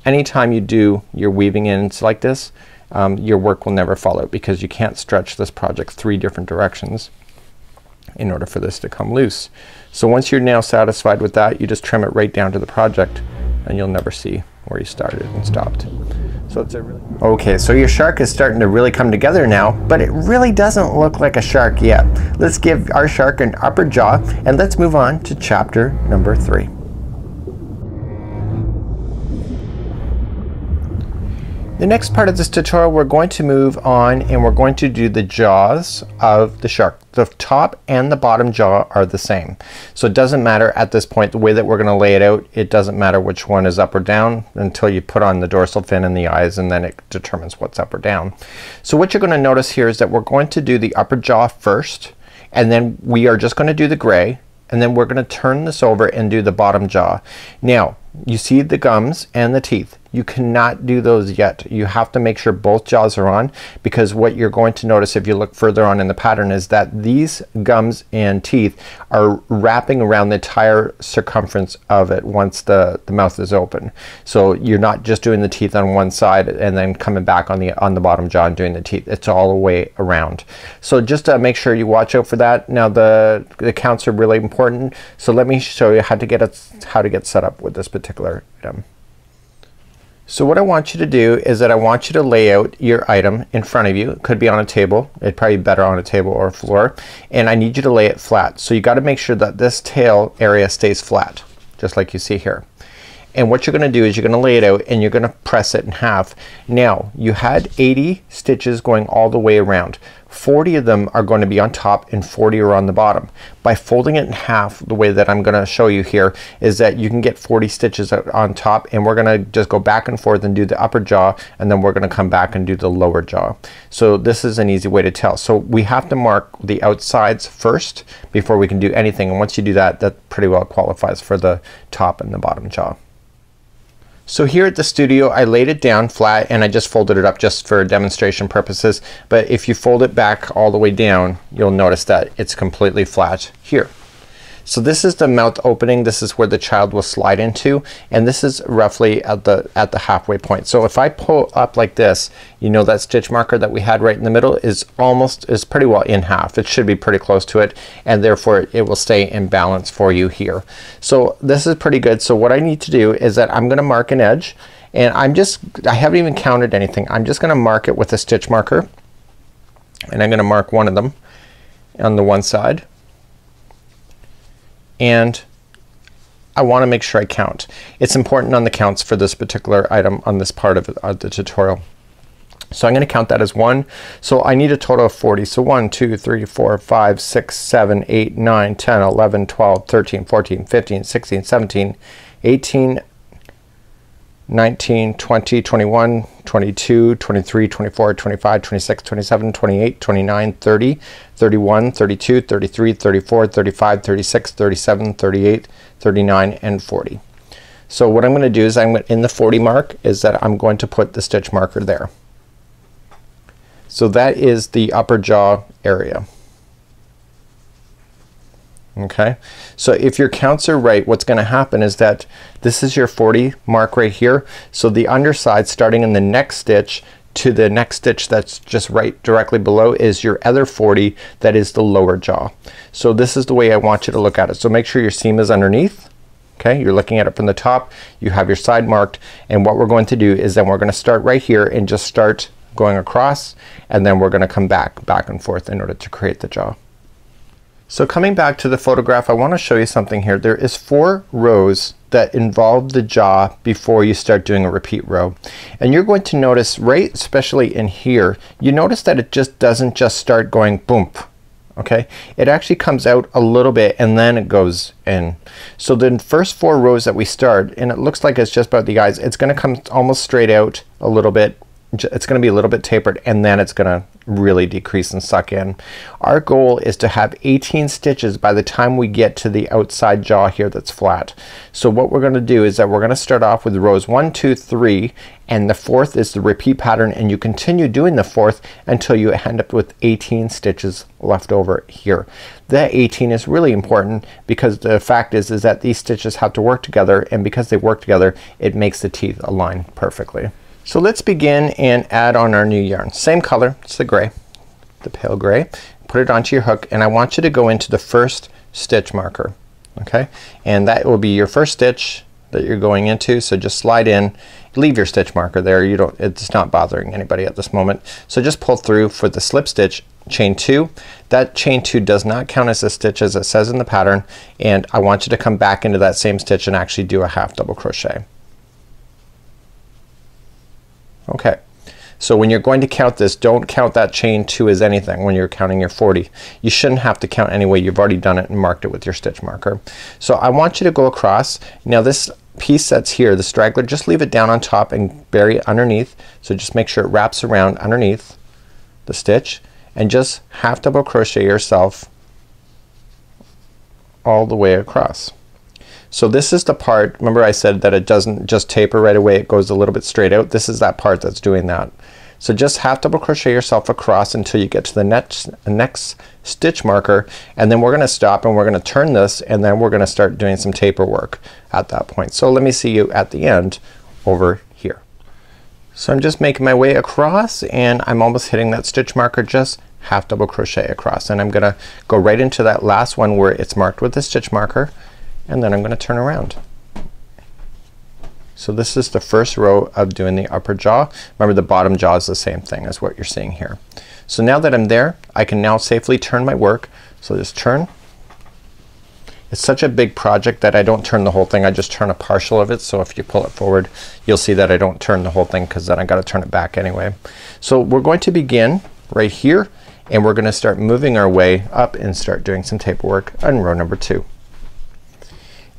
Anytime you do your weaving ends like this um, your work will never fall out because you can't stretch this project three different directions in order for this to come loose. So once you're now satisfied with that you just trim it right down to the project and you'll never see where you started and stopped. So it's a really Okay, so your shark is starting to really come together now, but it really doesn't look like a shark yet. Let's give our shark an upper jaw and let's move on to chapter number three. The next part of this tutorial we're going to move on and we're going to do the jaws of the shark. The top and the bottom jaw are the same. So it doesn't matter at this point the way that we're gonna lay it out. It doesn't matter which one is up or down until you put on the dorsal fin and the eyes and then it determines what's up or down. So what you're gonna notice here is that we're going to do the upper jaw first and then we are just gonna do the gray and then we're gonna turn this over and do the bottom jaw. Now you see the gums and the teeth. You cannot do those yet. You have to make sure both jaws are on because what you're going to notice if you look further on in the pattern is that these gums and teeth are wrapping around the entire circumference of it once the, the mouth is open. So you're not just doing the teeth on one side and then coming back on the on the bottom jaw and doing the teeth. It's all the way around. So just to make sure you watch out for that. Now the, the counts are really important. So let me show you how to get it how to get set up with this particular item. So what I want you to do is that I want you to lay out your item in front of you. It could be on a table. It'd probably be better on a table or a floor. And I need you to lay it flat. So you got to make sure that this tail area stays flat just like you see here. and what you're gonna do is you're gonna lay it out and you're gonna press it in half. Now you had 80 stitches going all the way around. 40 of them are going to be on top and 40 are on the bottom. By folding it in half the way that I'm gonna show you here is that you can get 40 stitches on top and we're gonna just go back and forth and do the upper jaw and then we're gonna come back and do the lower jaw. So this is an easy way to tell. So we have to mark the outsides first before we can do anything and once you do that that pretty well qualifies for the top and the bottom jaw. So here at the studio I laid it down flat and I just folded it up just for demonstration purposes but if you fold it back all the way down you'll notice that it's completely flat here. So this is the mouth opening. This is where the child will slide into and this is roughly at the at the halfway point. So if I pull up like this you know that stitch marker that we had right in the middle is almost is pretty well in half. It should be pretty close to it and therefore it will stay in balance for you here. So this is pretty good. So what I need to do is that I'm gonna mark an edge and I'm just I haven't even counted anything. I'm just gonna mark it with a stitch marker and I'm gonna mark one of them on the one side and I want to make sure I count. It's important on the counts for this particular item on this part of uh, the tutorial. So I'm gonna count that as one. So I need a total of 40. So 1, 2, 3, 4, 5, 6, 7, 8, 9, 10, 11, 12, 13, 14, 15, 16, 17, 18, 19, 20, 21, 22, 23, 24, 25, 26, 27, 28, 29, 30, 31, 32, 33, 34, 35, 36, 37, 38, 39, and 40. So what I'm gonna do is I'm in the 40 mark is that I'm going to put the stitch marker there. So that is the upper jaw area okay? So if your counts are right what's gonna happen is that this is your 40 mark right here. So the underside starting in the next stitch to the next stitch that's just right directly below is your other 40 that is the lower jaw. So this is the way I want you to look at it. So make sure your seam is underneath okay? You're looking at it from the top. You have your side marked. And what we're going to do is then we're gonna start right here and just start going across. And then we're gonna come back back and forth in order to create the jaw so coming back to the photograph I want to show you something here. There is four rows that involve the jaw before you start doing a repeat row. And you're going to notice right especially in here you notice that it just doesn't just start going boom okay it actually comes out a little bit and then it goes in so the first four rows that we start and it looks like it's just about the eyes it's gonna come almost straight out a little bit it's gonna be a little bit tapered and then it's gonna really decrease and suck in. Our goal is to have 18 stitches by the time we get to the outside jaw here that's flat. So what we're gonna do is that we're gonna start off with rows one, two, three, and the fourth is the repeat pattern and you continue doing the fourth until you end up with 18 stitches left over here. That 18 is really important because the fact is is that these stitches have to work together and because they work together it makes the teeth align perfectly. So let's begin and add on our new yarn. Same color, it's the gray, the pale gray. Put it onto your hook and I want you to go into the first stitch marker. Okay, and that will be your first stitch that you're going into. So just slide in, leave your stitch marker there. You don't, it's not bothering anybody at this moment. So just pull through for the slip stitch chain two. That chain two does not count as a stitch as it says in the pattern and I want you to come back into that same stitch and actually do a half double crochet. Okay. So when you're going to count this don't count that chain two as anything when you're counting your 40. You shouldn't have to count anyway. You've already done it and marked it with your stitch marker. So I want you to go across. Now this piece that's here the straggler just leave it down on top and bury it underneath. So just make sure it wraps around underneath the stitch and just half double crochet yourself all the way across. So this is the part, remember I said that it doesn't just taper right away, it goes a little bit straight out. This is that part that's doing that. So just half double crochet yourself across until you get to the next, next stitch marker and then we're gonna stop and we're gonna turn this and then we're gonna start doing some taper work at that point. So let me see you at the end over here. So I'm just making my way across and I'm almost hitting that stitch marker just half double crochet across and I'm gonna go right into that last one where it's marked with the stitch marker and then I'm gonna turn around. So this is the first row of doing the upper jaw. Remember the bottom jaw is the same thing as what you're seeing here. So now that I'm there I can now safely turn my work. So just turn It's such a big project that I don't turn the whole thing. I just turn a partial of it. So if you pull it forward you'll see that I don't turn the whole thing because then I gotta turn it back anyway. So we're going to begin right here and we're gonna start moving our way up and start doing some taper work on row number two.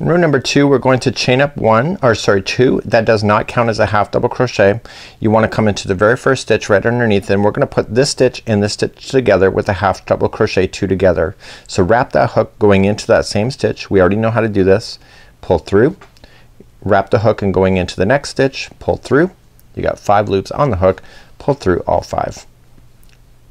Row number two we're going to chain up one or sorry two that does not count as a half double crochet. You want to come into the very first stitch right underneath and we're gonna put this stitch and this stitch together with a half double crochet two together. So wrap that hook going into that same stitch. We already know how to do this. Pull through, wrap the hook and going into the next stitch, pull through. You got five loops on the hook, pull through all five.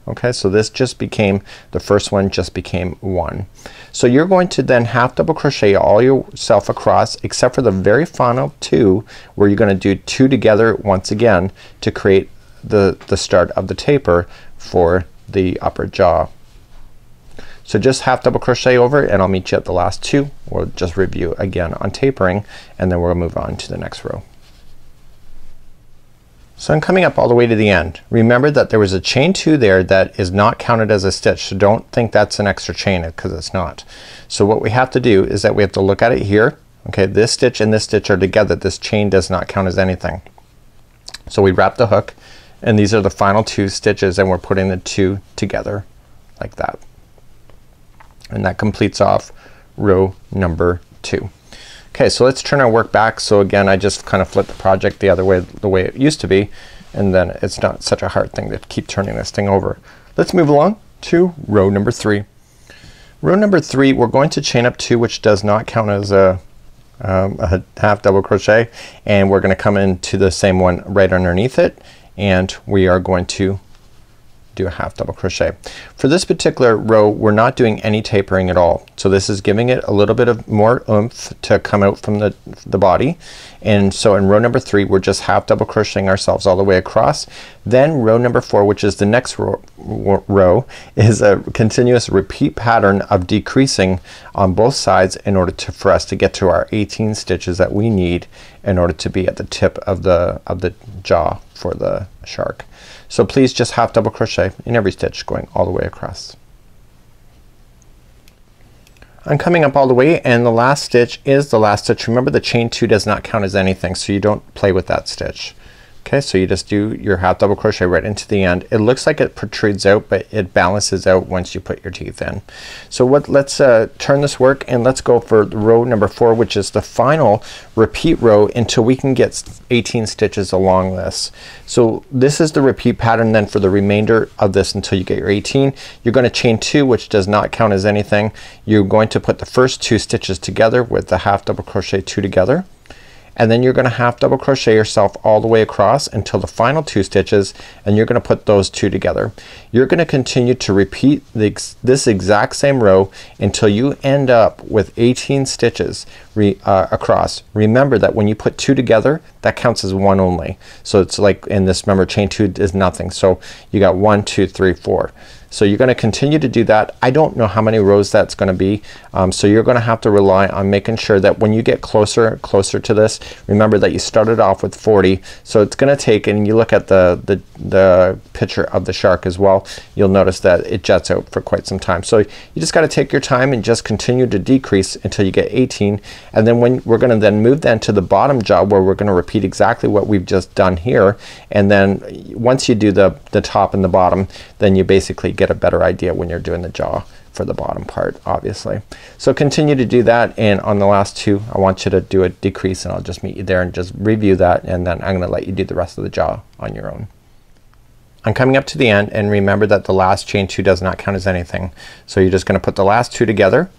Okay, so this just became the first one just became one. So you're going to then half double crochet all yourself across except for the very final two where you're gonna do two together once again to create the, the start of the taper for the upper jaw. So just half double crochet over and I'll meet you at the last two. We'll just review again on tapering and then we'll move on to the next row. So I'm coming up all the way to the end. Remember that there was a chain two there that is not counted as a stitch. So don't think that's an extra chain because it's not. So what we have to do is that we have to look at it here. Okay, this stitch and this stitch are together. This chain does not count as anything. So we wrap the hook and these are the final two stitches and we're putting the two together like that. And that completes off row number two. Okay, so let's turn our work back. So again I just kind of flip the project the other way the way it used to be and then it's not such a hard thing to keep turning this thing over. Let's move along to row number three. Row number three we're going to chain up two which does not count as a, um, a half double crochet and we're gonna come into the same one right underneath it and we are going to do a half double crochet. For this particular row we're not doing any tapering at all. So this is giving it a little bit of more oomph to come out from the, the body and so in row number three we're just half double crocheting ourselves all the way across. Then row number four which is the next row, row is a continuous repeat pattern of decreasing on both sides in order to for us to get to our 18 stitches that we need in order to be at the tip of the of the jaw for the shark. So please just half double crochet in every stitch going all the way across. I'm coming up all the way and the last stitch is the last stitch. Remember the chain two does not count as anything so you don't play with that stitch. Okay, so you just do your half double crochet right into the end. It looks like it protrudes out but it balances out once you put your teeth in. So what let's uh, turn this work and let's go for row number four which is the final repeat row until we can get 18 stitches along this. So this is the repeat pattern then for the remainder of this until you get your 18. You're gonna chain two which does not count as anything. You're going to put the first two stitches together with the half double crochet two together and then you're gonna half double crochet yourself all the way across until the final two stitches and you're gonna put those two together. You're gonna continue to repeat the, this exact same row until you end up with 18 stitches re, uh, across. Remember that when you put two together that counts as one only. So it's like in this remember chain two is nothing. So you got one, two, three, four. So you're gonna continue to do that. I don't know how many rows that's gonna be. Um, so you're gonna have to rely on making sure that when you get closer closer to this remember that you started off with 40 so it's gonna take and you look at the the, the picture of the shark as well you'll notice that it jets out for quite some time. So you just gotta take your time and just continue to decrease until you get 18 and then when we're gonna then move then to the bottom jaw where we're gonna repeat exactly what we've just done here and then once you do the, the top and the bottom then you basically get a better idea when you're doing the jaw for the bottom part obviously. So continue to do that and on the last two I want you to do a decrease and I'll just meet you there and just review that and then I'm gonna let you do the rest of the jaw on your own. I'm coming up to the end and remember that the last chain two does not count as anything. So you're just gonna put the last two together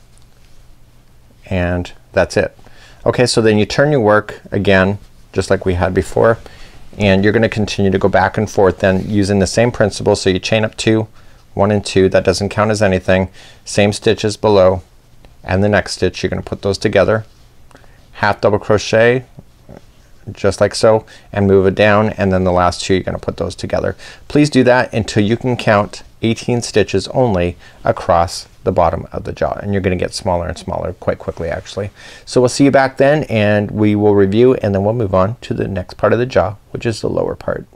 and that's it. Okay so then you turn your work again just like we had before and you're gonna continue to go back and forth then using the same principle. So you chain up two, one and two, that doesn't count as anything. Same stitches below and the next stitch you're gonna put those together. Half double crochet just like so and move it down and then the last two you're gonna put those together. Please do that until you can count 18 stitches only across the bottom of the jaw and you're gonna get smaller and smaller quite quickly actually. So we'll see you back then and we will review and then we'll move on to the next part of the jaw which is the lower part.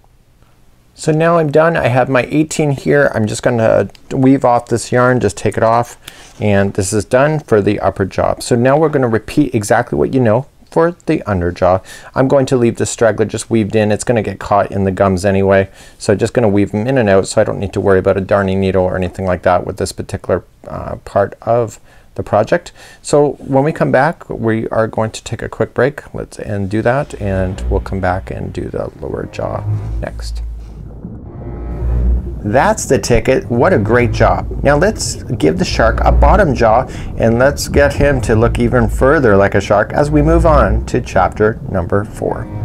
So now I'm done. I have my 18 here. I'm just gonna weave off this yarn, just take it off. And this is done for the upper jaw. So now we're gonna repeat exactly what you know for the under jaw. I'm going to leave the straggler just weaved in. It's gonna get caught in the gums anyway. So just gonna weave them in and out so I don't need to worry about a darning needle or anything like that with this particular uh, part of the project. So when we come back we are going to take a quick break. Let's and do that and we'll come back and do the lower jaw next. That's the ticket. What a great job. Now let's give the shark a bottom jaw and let's get him to look even further like a shark as we move on to chapter number four.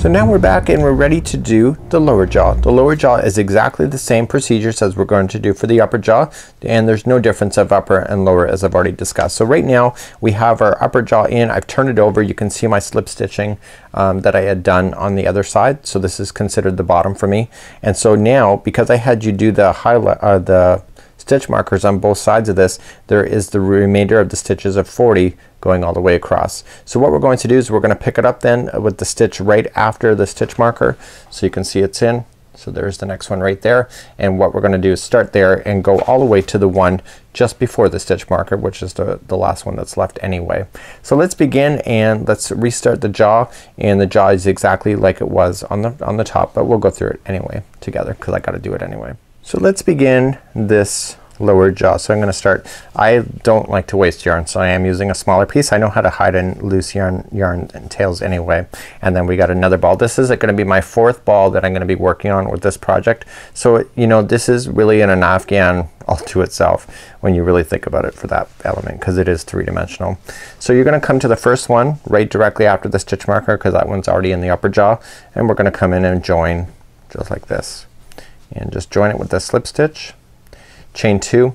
So now we're back and we're ready to do the lower jaw. The lower jaw is exactly the same procedures as we're going to do for the upper jaw and there's no difference of upper and lower as I've already discussed. So right now we have our upper jaw in. I've turned it over. You can see my slip stitching um, that I had done on the other side. So this is considered the bottom for me. And so now because I had you do the highlight uh, the stitch markers on both sides of this there is the remainder of the stitches of 40 going all the way across. So what we're going to do is we're gonna pick it up then with the stitch right after the stitch marker so you can see it's in. So there's the next one right there and what we're gonna do is start there and go all the way to the one just before the stitch marker which is the, the last one that's left anyway. So let's begin and let's restart the jaw and the jaw is exactly like it was on the on the top but we'll go through it anyway together because I gotta do it anyway. So let's begin this lower jaw. So I'm gonna start. I don't like to waste yarn so I am using a smaller piece. I know how to hide in loose yarn yarn and tails anyway. And then we got another ball. This is gonna be my fourth ball that I'm gonna be working on with this project. So you know this is really an Afghan all to itself when you really think about it for that element because it is three-dimensional. So you're gonna come to the first one right directly after the stitch marker because that one's already in the upper jaw and we're gonna come in and join just like this and just join it with the slip stitch chain two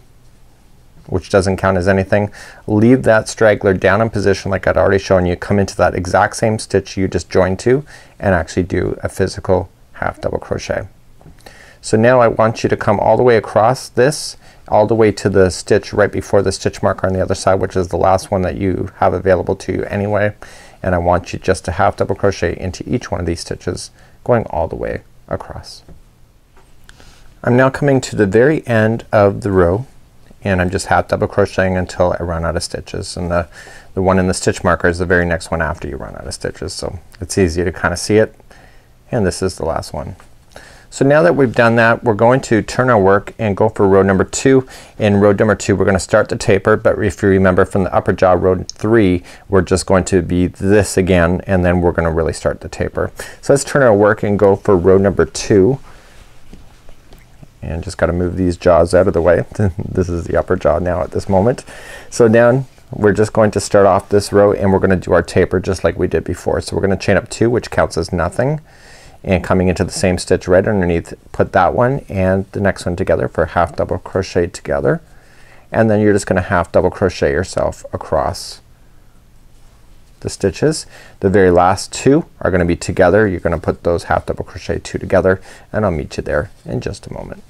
which doesn't count as anything. Leave that straggler down in position like I'd already shown you. Come into that exact same stitch you just joined to and actually do a physical half double crochet. So now I want you to come all the way across this all the way to the stitch right before the stitch marker on the other side which is the last one that you have available to you anyway. And I want you just to half double crochet into each one of these stitches going all the way across. I'm now coming to the very end of the row and I'm just half double crocheting until I run out of stitches and the the one in the stitch marker is the very next one after you run out of stitches so it's easy to kind of see it and this is the last one. So now that we've done that we're going to turn our work and go for row number two. In row number two we're gonna start the taper but if you remember from the upper jaw row three we're just going to be this again and then we're gonna really start the taper. So let's turn our work and go for row number two and just got to move these jaws out of the way. this is the upper jaw now at this moment. So down we're just going to start off this row and we're gonna do our taper just like we did before. So we're gonna chain up two which counts as nothing and coming into the same stitch right underneath put that one and the next one together for half double crochet together and then you're just gonna half double crochet yourself across the stitches. The very last two are gonna be together. You're gonna put those half double crochet two together and I'll meet you there in just a moment.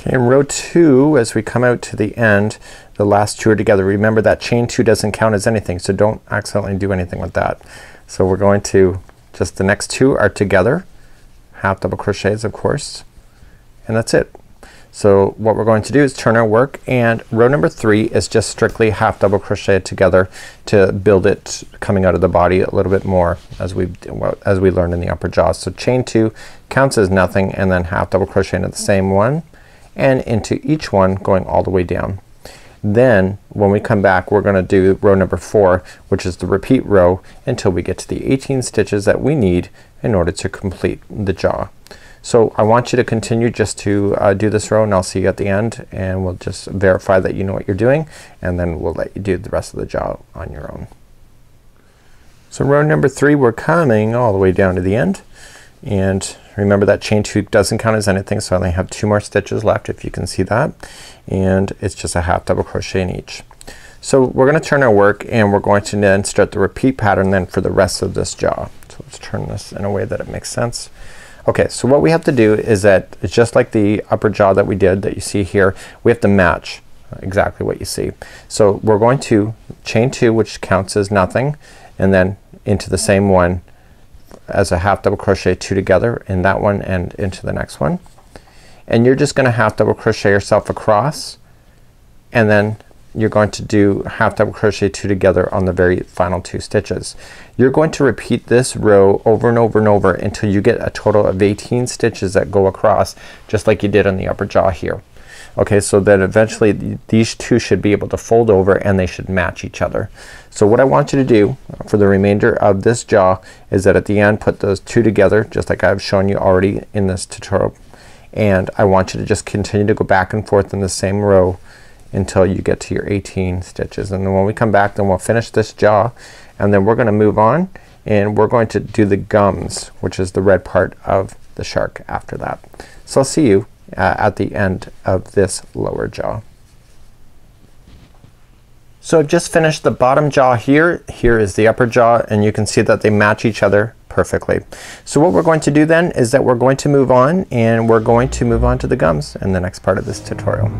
Okay, in row two as we come out to the end the last two are together. Remember that chain two doesn't count as anything so don't accidentally do anything with that. So we're going to just the next two are together half double crochets of course and that's it. So what we're going to do is turn our work and row number three is just strictly half double crochet together to build it coming out of the body a little bit more as we as we learned in the upper jaw. So chain two counts as nothing and then half double crochet into the same one and into each one going all the way down. Then when we come back we're gonna do row number four which is the repeat row until we get to the 18 stitches that we need in order to complete the jaw. So I want you to continue just to uh, do this row and I'll see you at the end and we'll just verify that you know what you're doing and then we'll let you do the rest of the jaw on your own. So row number three we're coming all the way down to the end and remember that chain two doesn't count as anything so I only have two more stitches left if you can see that and it's just a half double crochet in each. So we're gonna turn our work and we're going to then start the repeat pattern then for the rest of this jaw. So let's turn this in a way that it makes sense. Okay so what we have to do is that it's just like the upper jaw that we did that you see here we have to match exactly what you see. So we're going to chain two which counts as nothing and then into the same one as a half double crochet two together in that one and into the next one and you're just gonna half double crochet yourself across and then you're going to do half double crochet two together on the very final two stitches. You're going to repeat this row over and over and over until you get a total of 18 stitches that go across just like you did on the upper jaw here. Okay, so then eventually these two should be able to fold over and they should match each other. So what I want you to do for the remainder of this jaw is that at the end put those two together just like I've shown you already in this tutorial and I want you to just continue to go back and forth in the same row until you get to your 18 stitches and then when we come back then we'll finish this jaw and then we're gonna move on and we're going to do the gums which is the red part of the shark after that. So I'll see you uh, at the end of this lower jaw. So I've just finished the bottom jaw here. Here is the upper jaw and you can see that they match each other perfectly. So what we're going to do then is that we're going to move on and we're going to move on to the gums in the next part of this tutorial.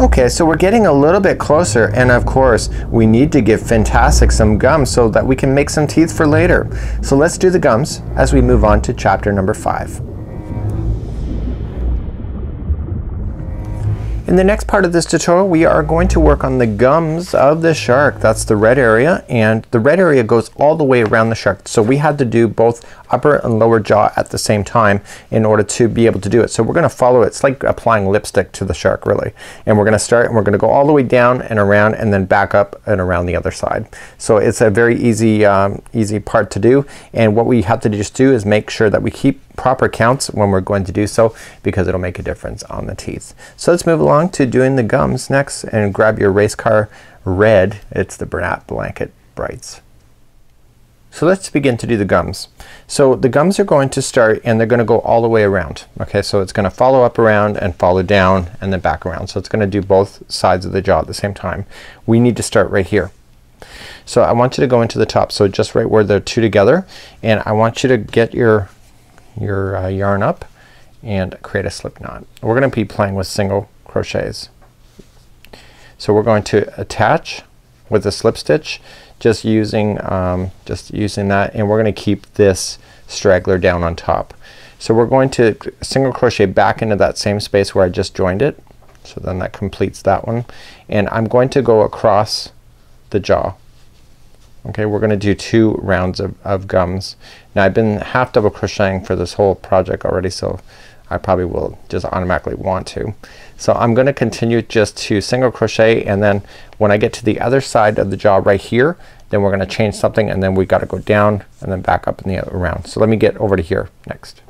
Okay, so we're getting a little bit closer and of course we need to give Fin-tastic some gums so that we can make some teeth for later. So let's do the gums as we move on to chapter number five. In the next part of this tutorial we are going to work on the gums of the shark. That's the red area and the red area goes all the way around the shark. So we had to do both upper and lower jaw at the same time in order to be able to do it. So we're gonna follow it. It's like applying lipstick to the shark really. And we're gonna start and we're gonna go all the way down and around and then back up and around the other side. So it's a very easy um, easy part to do and what we have to just do is make sure that we keep proper counts when we're going to do so because it'll make a difference on the teeth. So let's move along to doing the gums next and grab your race car red. It's the Bernat Blanket Brights. So let's begin to do the gums. So the gums are going to start and they're gonna go all the way around. Okay, so it's gonna follow up around and follow down and then back around. So it's gonna do both sides of the jaw at the same time. We need to start right here. So I want you to go into the top. So just right where they're two together and I want you to get your your uh, yarn up and create a slip knot. We're gonna be playing with single crochets. So we're going to attach with a slip stitch just using um, just using that and we're gonna keep this straggler down on top. So we're going to single crochet back into that same space where I just joined it. So then that completes that one and I'm going to go across the jaw Okay, we're gonna do two rounds of, of gums. Now I've been half double crocheting for this whole project already so I probably will just automatically want to. So I'm gonna continue just to single crochet and then when I get to the other side of the jaw right here then we're gonna change something and then we gotta go down and then back up in the other round. So let me get over to here next.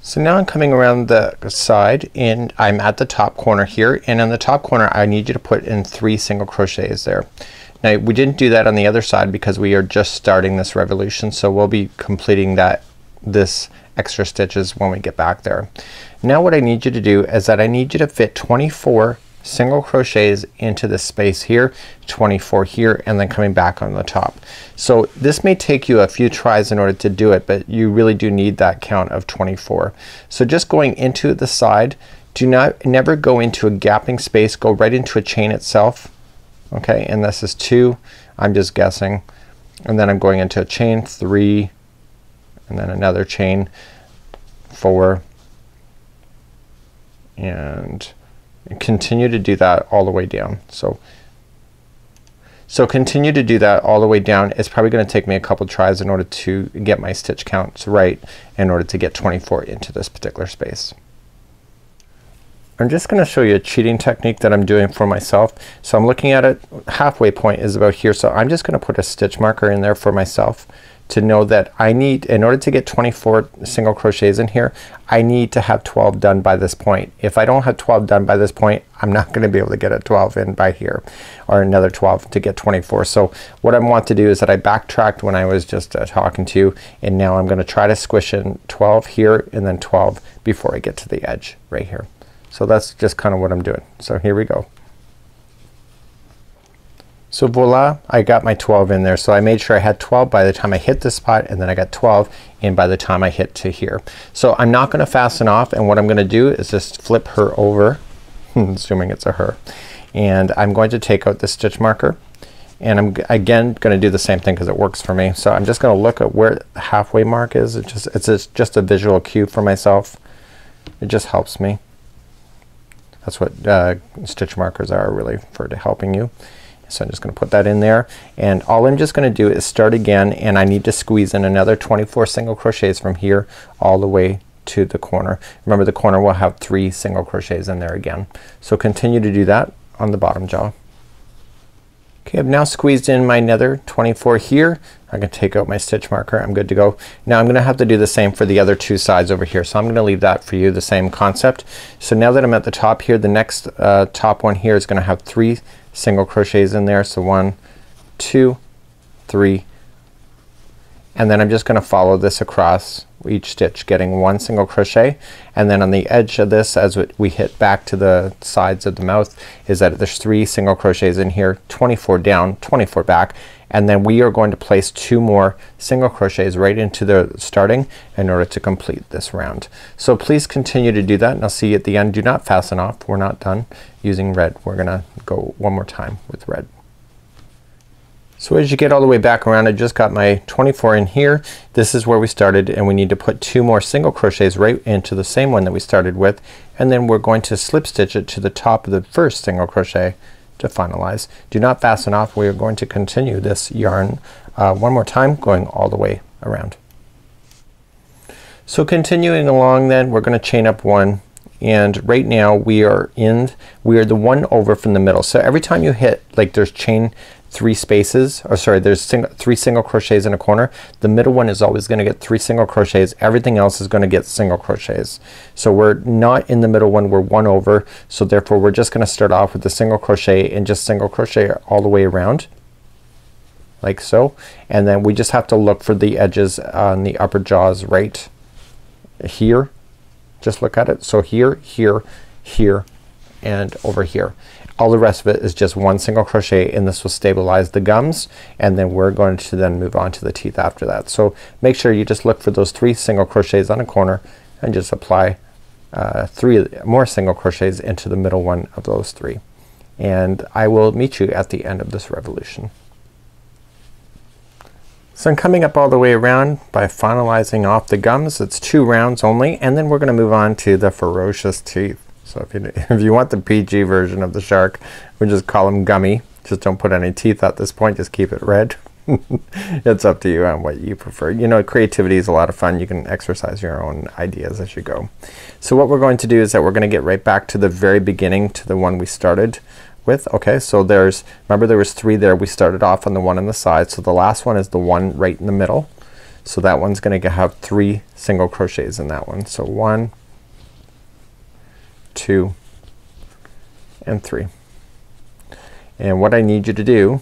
So now I'm coming around the side and I'm at the top corner here and in the top corner I need you to put in three single crochets there. Now we didn't do that on the other side because we are just starting this revolution so we'll be completing that this extra stitches when we get back there. Now what I need you to do is that I need you to fit 24 single crochets into this space here 24 here and then coming back on the top. So this may take you a few tries in order to do it but you really do need that count of 24. So just going into the side do not never go into a gapping space go right into a chain itself okay and this is two I'm just guessing and then I'm going into a chain three and then another chain four and continue to do that all the way down so so continue to do that all the way down it's probably gonna take me a couple tries in order to get my stitch counts right in order to get 24 into this particular space I'm just gonna show you a cheating technique that I'm doing for myself. So I'm looking at it halfway point is about here. So I'm just gonna put a stitch marker in there for myself to know that I need in order to get 24 single crochets in here I need to have 12 done by this point. If I don't have 12 done by this point I'm not gonna be able to get a 12 in by here or another 12 to get 24. So what I want to do is that I backtracked when I was just uh, talking to you and now I'm gonna try to squish in 12 here and then 12 before I get to the edge right here. So that's just kind of what I'm doing. So here we go. So voila I got my 12 in there. So I made sure I had 12 by the time I hit this spot and then I got 12 in by the time I hit to here. So I'm not gonna fasten off and what I'm gonna do is just flip her over assuming it's a her and I'm going to take out the stitch marker and I'm again gonna do the same thing because it works for me. So I'm just gonna look at where the halfway mark is. It just it's just a visual cue for myself. It just helps me. That's what uh, stitch markers are really for helping you. So I'm just gonna put that in there and all I'm just gonna do is start again and I need to squeeze in another 24 single crochets from here all the way to the corner. Remember the corner will have three single crochets in there again. So continue to do that on the bottom jaw. Okay, I've now squeezed in my nether 24 here. I can take out my stitch marker. I'm good to go. Now I'm gonna have to do the same for the other two sides over here. So I'm gonna leave that for you, the same concept. So now that I'm at the top here, the next uh, top one here is gonna have three single crochets in there. So one, two, three, and then I'm just gonna follow this across each stitch getting one single crochet. And then on the edge of this as we hit back to the sides of the mouth is that there's three single crochets in here 24 down 24 back and then we are going to place two more single crochets right into the starting in order to complete this round. So please continue to do that and I'll see you at the end. Do not fasten off. We're not done using red. We're gonna go one more time with red. So as you get all the way back around I just got my 24 in here. This is where we started and we need to put two more single crochets right into the same one that we started with and then we're going to slip stitch it to the top of the first single crochet to finalize. Do not fasten off. We are going to continue this yarn uh, one more time going all the way around. So continuing along then we're gonna chain up one and right now we are in we are the one over from the middle. So every time you hit like there's chain three spaces or sorry there's sing three single crochets in a corner. The middle one is always gonna get three single crochets. Everything else is gonna get single crochets. So we're not in the middle one we're one over. So therefore we're just gonna start off with a single crochet and just single crochet all the way around like so. And then we just have to look for the edges on the upper jaws right here. Just look at it. So here here here and over here all the rest of it is just one single crochet and this will stabilize the gums and then we're going to then move on to the teeth after that. So make sure you just look for those three single crochets on a corner and just apply uh, three more single crochets into the middle one of those three. And I will meet you at the end of this revolution. So I'm coming up all the way around by finalizing off the gums. It's two rounds only and then we're gonna move on to the ferocious teeth. So if you, if you want the PG version of the shark, we just call him Gummy. Just don't put any teeth at this point. Just keep it red. it's up to you on what you prefer. You know, creativity is a lot of fun. You can exercise your own ideas as you go. So what we're going to do is that we're going to get right back to the very beginning to the one we started with. Okay, so there's, remember there was three there. We started off on the one on the side. So the last one is the one right in the middle. So that one's going to have three single crochets in that one. So one, two, and three. And what I need you to do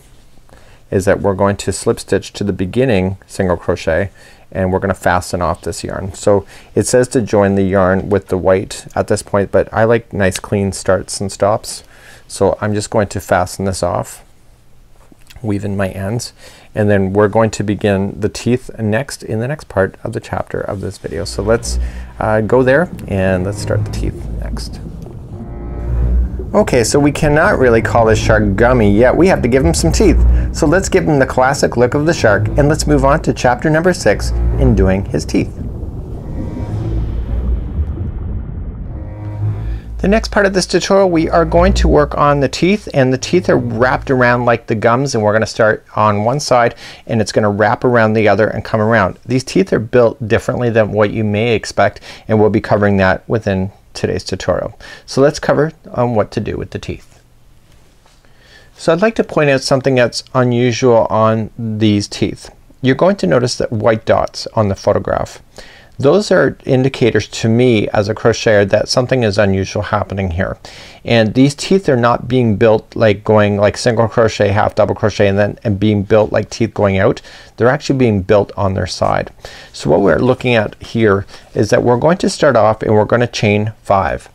is that we're going to slip stitch to the beginning single crochet and we're gonna fasten off this yarn. So it says to join the yarn with the white at this point but I like nice clean starts and stops. So I'm just going to fasten this off weave in my ends and then we're going to begin the teeth next in the next part of the chapter of this video. So let's uh, go there and let's start the teeth next. Okay, so we cannot really call this shark gummy yet. We have to give him some teeth. So let's give him the classic look of the shark and let's move on to chapter number six in doing his teeth. The next part of this tutorial we are going to work on the teeth and the teeth are wrapped around like the gums and we're gonna start on one side and it's gonna wrap around the other and come around. These teeth are built differently than what you may expect and we'll be covering that within today's tutorial. So let's cover on what to do with the teeth. So I'd like to point out something that's unusual on these teeth. You're going to notice that white dots on the photograph. Those are indicators to me as a crocheter that something is unusual happening here. And these teeth are not being built like going like single crochet, half double crochet and then and being built like teeth going out. They're actually being built on their side. So what we're looking at here is that we're going to start off and we're going to chain five.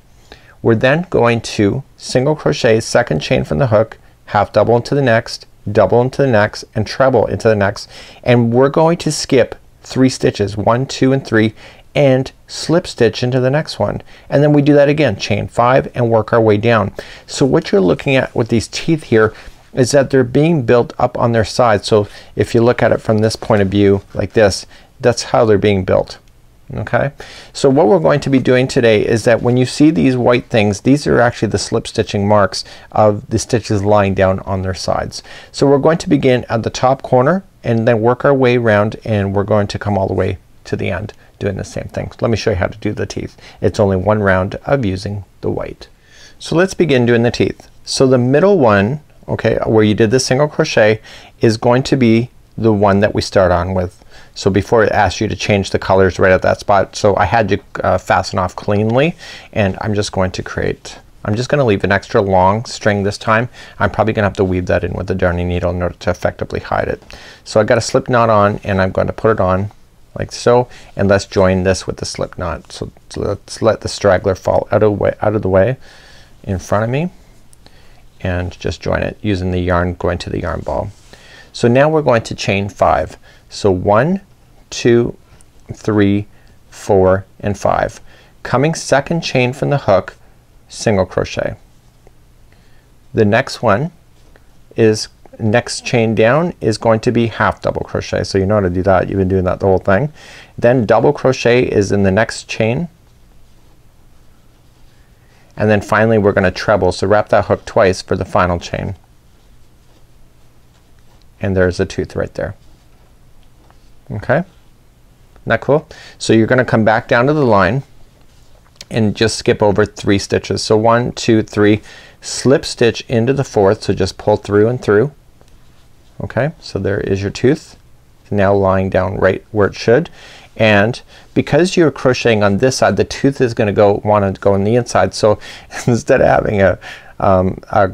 We're then going to single crochet second chain from the hook, half double into the next, double into the next, and treble into the next. And we're going to skip three stitches one two and three and slip stitch into the next one and then we do that again chain five and work our way down so what you're looking at with these teeth here is that they're being built up on their side. So if you look at it from this point of view like this, that's how they're being built. Okay, so what we're going to be doing today is that when you see these white things, these are actually the slip stitching marks of the stitches lying down on their sides. So we're going to begin at the top corner and then work our way around and we're going to come all the way to the end doing the same thing. So let me show you how to do the teeth. It's only one round of using the white. So let's begin doing the teeth. So the middle one, okay, where you did the single crochet is going to be the one that we start on with. So before it asks you to change the colors right at that spot, so I had to uh, fasten off cleanly and I'm just going to create I'm just gonna leave an extra long string this time. I'm probably gonna have to weave that in with the darning needle in order to effectively hide it. So I got a slip knot on and I'm going to put it on like so and let's join this with the slip knot. So, so let's let the straggler fall out of, way, out of the way in front of me and just join it using the yarn going to the yarn ball. So now we're going to chain five. So one, two, three, four, and five. Coming second chain from the hook, single crochet. The next one is next chain down is going to be half double crochet. So you know how to do that. You've been doing that the whole thing. Then double crochet is in the next chain. And then finally we're gonna treble. So wrap that hook twice for the final chain. And there's a tooth right there. Okay? Isn't that cool? So you're gonna come back down to the line and just skip over three stitches. So one, two, three, slip stitch into the fourth. So just pull through and through. Okay, so there is your tooth now lying down right where it should. And because you're crocheting on this side, the tooth is gonna go want to go on the inside. So instead of having a, um, a,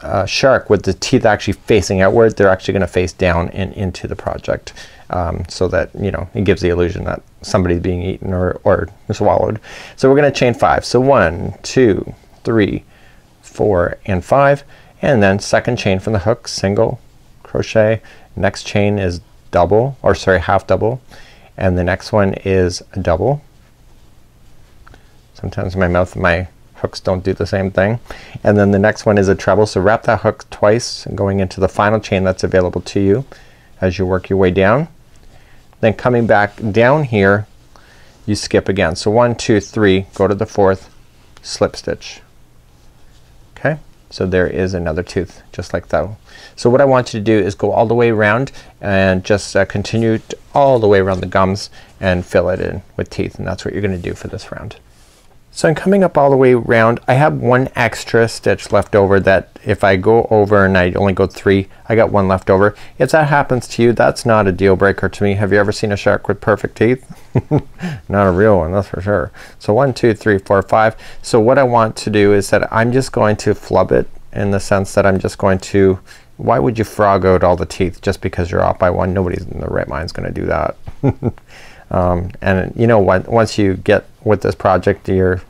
a, shark with the teeth actually facing outward, they're actually gonna face down and into the project. Um, so that you know it gives the illusion that somebody's being eaten or, or swallowed. So we're gonna chain five. So one, two, three, four, and five. And then second chain from the hook, single, crochet next chain is double or sorry half double and the next one is a double sometimes my mouth my hooks don't do the same thing and then the next one is a treble so wrap that hook twice and going into the final chain that's available to you as you work your way down then coming back down here you skip again so one two three go to the fourth slip stitch okay so there is another tooth just like that. So what I want you to do is go all the way around and just uh, continue all the way around the gums and fill it in with teeth and that's what you're gonna do for this round. So I'm coming up all the way around. I have one extra stitch left over that if I go over and I only go three, I got one left over. If that happens to you, that's not a deal breaker to me. Have you ever seen a shark with perfect teeth? not a real one, that's for sure. So one, two, three, four, five. So what I want to do is that I'm just going to flub it in the sense that I'm just going to why would you frog out all the teeth just because you're off by one? Nobody's in the right mind is gonna do that. um, and you know what once you get with this project you're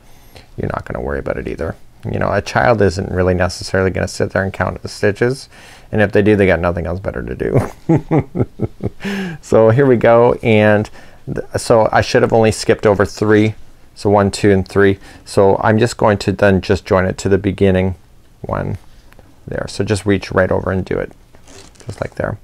you're not gonna worry about it either. You know a child isn't really necessarily gonna sit there and count the stitches and if they do they got nothing else better to do. so here we go and so I should have only skipped over three so one two and three so I'm just going to then just join it to the beginning one there. So just reach right over and do it just like there.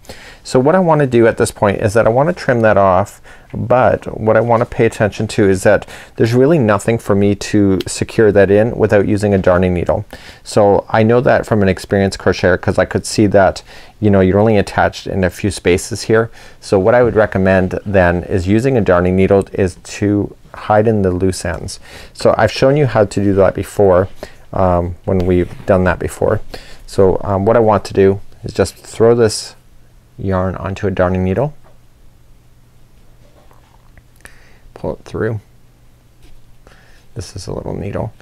So what I want to do at this point is that I want to trim that off but what I want to pay attention to is that there's really nothing for me to secure that in without using a darning needle. So I know that from an experienced crocheter because I could see that you know you're only attached in a few spaces here. So what I would recommend then is using a darning needle is to hide in the loose ends. So I've shown you how to do that before um, when we've done that before. So um, what I want to do is just throw this yarn onto a darning needle. Pull it through. This is a little needle.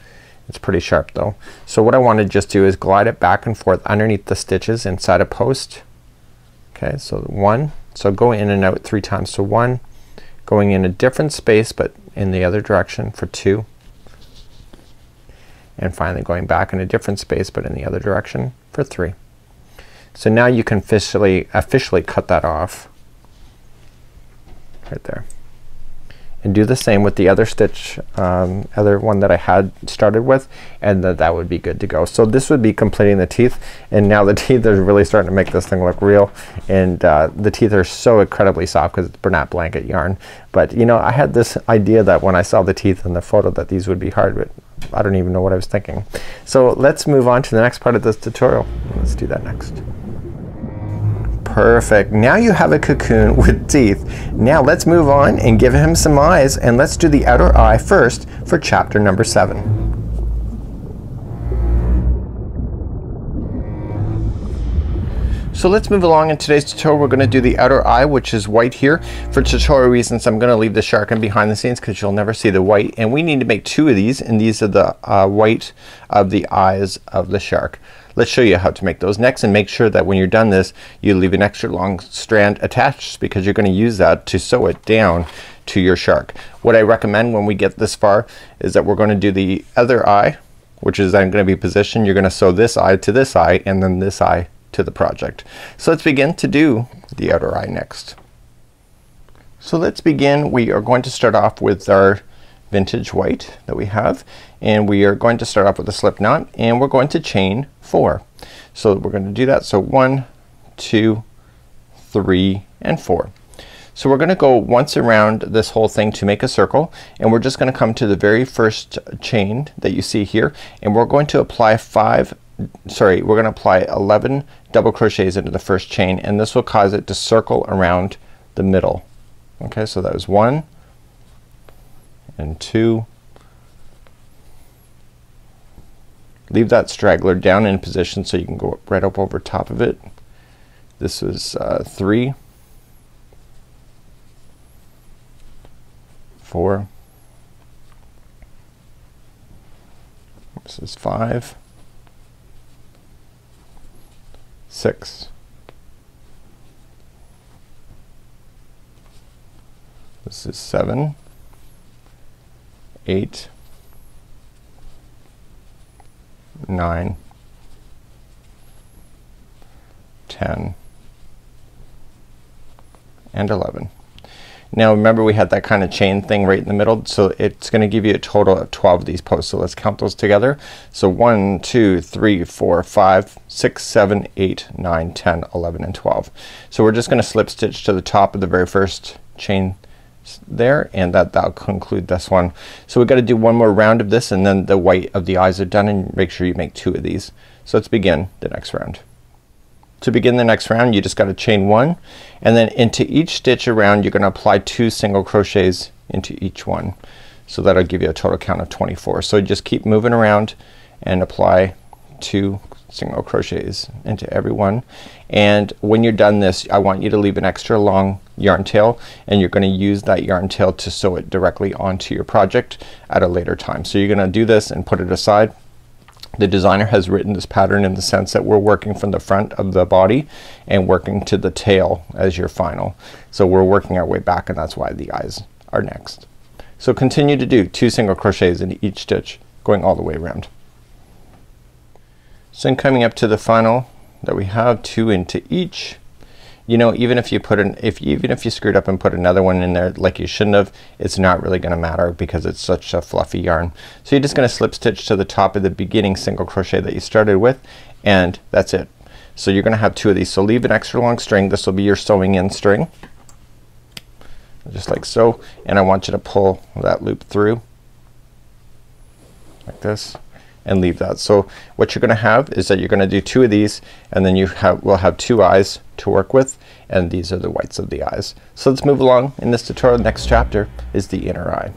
It's pretty sharp though. So what I want to just do is glide it back and forth underneath the stitches inside a post. Okay, so one. So go in and out three times. So one, going in a different space but in the other direction for two, and finally going back in a different space but in the other direction for three. So now you can officially officially cut that off right there. And do the same with the other stitch um, other one that I had started with and that that would be good to go. So this would be completing the teeth and now the teeth are really starting to make this thing look real and uh, the teeth are so incredibly soft because it's Bernat blanket yarn. But you know I had this idea that when I saw the teeth in the photo that these would be hard but I don't even know what I was thinking. So let's move on to the next part of this tutorial. Let's do that next. Perfect. Now you have a cocoon with teeth. Now let's move on and give him some eyes and let's do the outer eye first for chapter number seven. So let's move along in today's tutorial. We're going to do the outer eye which is white here. For tutorial reasons I'm going to leave the shark in behind the scenes because you'll never see the white and we need to make two of these and these are the uh, white of the eyes of the shark. Let's show you how to make those next and make sure that when you're done this you leave an extra long strand attached because you're going to use that to sew it down to your shark. What I recommend when we get this far is that we're going to do the other eye which is then going to be positioned. You're going to sew this eye to this eye and then this eye to the project. So let's begin to do the outer eye next. So let's begin. We are going to start off with our vintage white that we have and we are going to start off with a slip knot and we're going to chain four. So we're going to do that. So one, two, three, and four. So we're gonna go once around this whole thing to make a circle and we're just gonna come to the very first chain that you see here and we're going to apply five sorry we're gonna apply 11 double crochets into the first chain and this will cause it to circle around the middle. Okay so that was one and two. Leave that straggler down in position so you can go right up over top of it. This was uh, three, four, this is five, six, this is seven, eight, nine, ten, and 11. Now remember we had that kind of chain thing right in the middle so it's gonna give you a total of 12 of these posts. So let's count those together. So 1, 2, 3, 4, 5, 6, 7, 8, 9, 10, 11, and 12. So we're just gonna slip stitch to the top of the very first chain there and that that'll conclude this one. So we gotta do one more round of this and then the white of the eyes are done and make sure you make two of these. So let's begin the next round. To begin the next round you just gotta chain one and then into each stitch around you're gonna apply two single crochets into each one. So that'll give you a total count of 24. So just keep moving around and apply two single crochets into every one and when you're done this I want you to leave an extra long yarn tail and you're gonna use that yarn tail to sew it directly onto your project at a later time. So you're gonna do this and put it aside. The designer has written this pattern in the sense that we're working from the front of the body and working to the tail as your final. So we're working our way back and that's why the eyes are next. So continue to do two single crochets in each stitch going all the way around. So then coming up to the final that we have two into each you know even if you put an if even if you screwed up and put another one in there like you shouldn't have it's not really gonna matter because it's such a fluffy yarn. So you're just gonna slip stitch to the top of the beginning single crochet that you started with and that's it. So you're gonna have two of these. So leave an extra long string. This will be your sewing in string just like so and I want you to pull that loop through like this and leave that. So what you're gonna have is that you're gonna do two of these and then you have will have two eyes to work with and these are the whites of the eyes. So let's move along in this tutorial. The next chapter is the inner eye.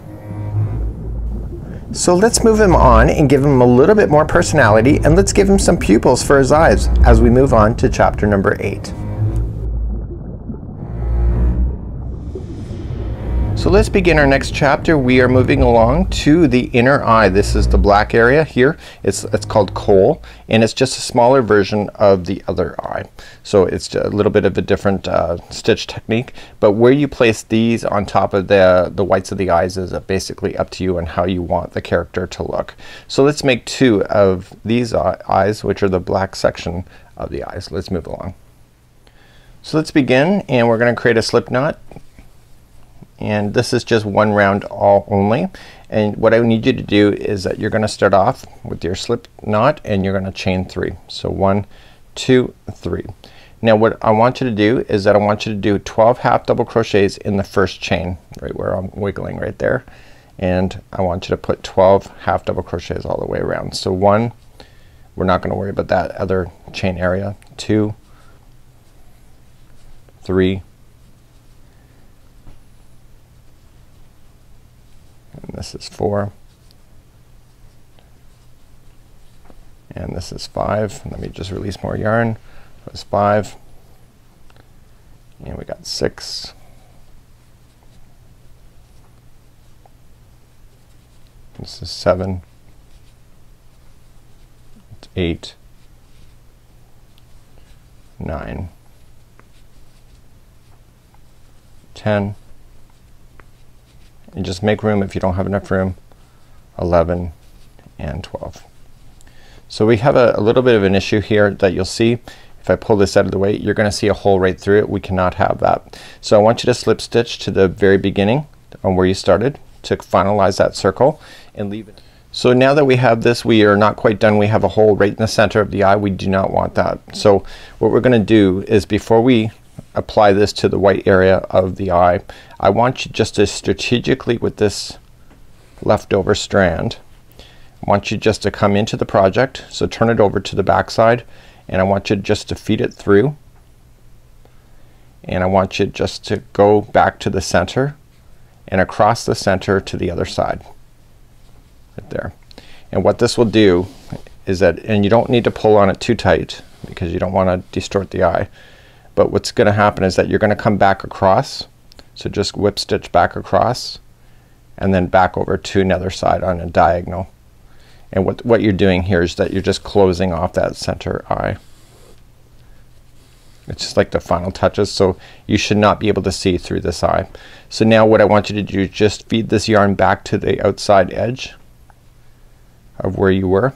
So let's move him on and give him a little bit more personality and let's give him some pupils for his eyes as we move on to chapter number eight. So let's begin our next chapter. We are moving along to the inner eye. This is the black area here. It's, it's called coal and it's just a smaller version of the other eye. So it's a little bit of a different uh, stitch technique but where you place these on top of the, the whites of the eyes is basically up to you and how you want the character to look. So let's make two of these eyes which are the black section of the eyes. Let's move along. So let's begin and we're gonna create a slip knot and this is just one round all only and what I need you to do is that you're gonna start off with your slip knot and you're gonna chain three. So one, two, three. Now what I want you to do is that I want you to do 12 half double crochets in the first chain right where I'm wiggling right there and I want you to put 12 half double crochets all the way around. So one, we're not gonna worry about that other chain area. Two, three, and this is four. And this is five. Let me just release more yarn. That was five. And we got six. This is seven. It's eight. Nine. Ten and just make room if you don't have enough room 11 and 12 so we have a, a little bit of an issue here that you'll see. If I pull this out of the way you're gonna see a hole right through it. We cannot have that. So I want you to slip stitch to the very beginning on where you started to finalize that circle and leave it. So now that we have this we are not quite done. We have a hole right in the center of the eye. We do not want that. So what we're gonna do is before we apply this to the white area of the eye. I want you just to strategically with this leftover strand I want you just to come into the project. So turn it over to the back side and I want you just to feed it through. And I want you just to go back to the center and across the center to the other side. Right there. And what this will do is that and you don't need to pull on it too tight because you don't want to distort the eye but what's gonna happen is that you're gonna come back across so just whip stitch back across and then back over to another side on a diagonal. And what, what you're doing here is that you're just closing off that center eye. It's just like the final touches so you should not be able to see through this eye. So now what I want you to do is just feed this yarn back to the outside edge of where you were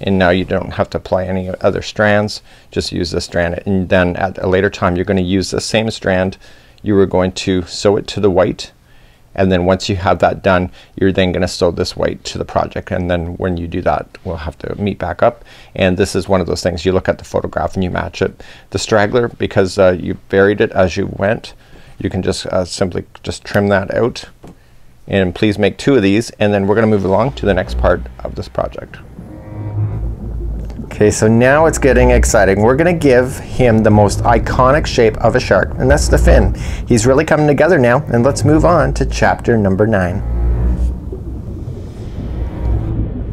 and now you don't have to apply any other strands. Just use this strand. And then at a later time you're gonna use the same strand. You are going to sew it to the white. And then once you have that done you're then gonna sew this white to the project. And then when you do that we'll have to meet back up. And this is one of those things you look at the photograph and you match it. The straggler because uh, you buried it as you went you can just uh, simply just trim that out. And please make two of these. And then we're gonna move along to the next part of this project. Okay, so now it's getting exciting. We're gonna give him the most iconic shape of a shark, and that's the fin. He's really coming together now, and let's move on to chapter number nine.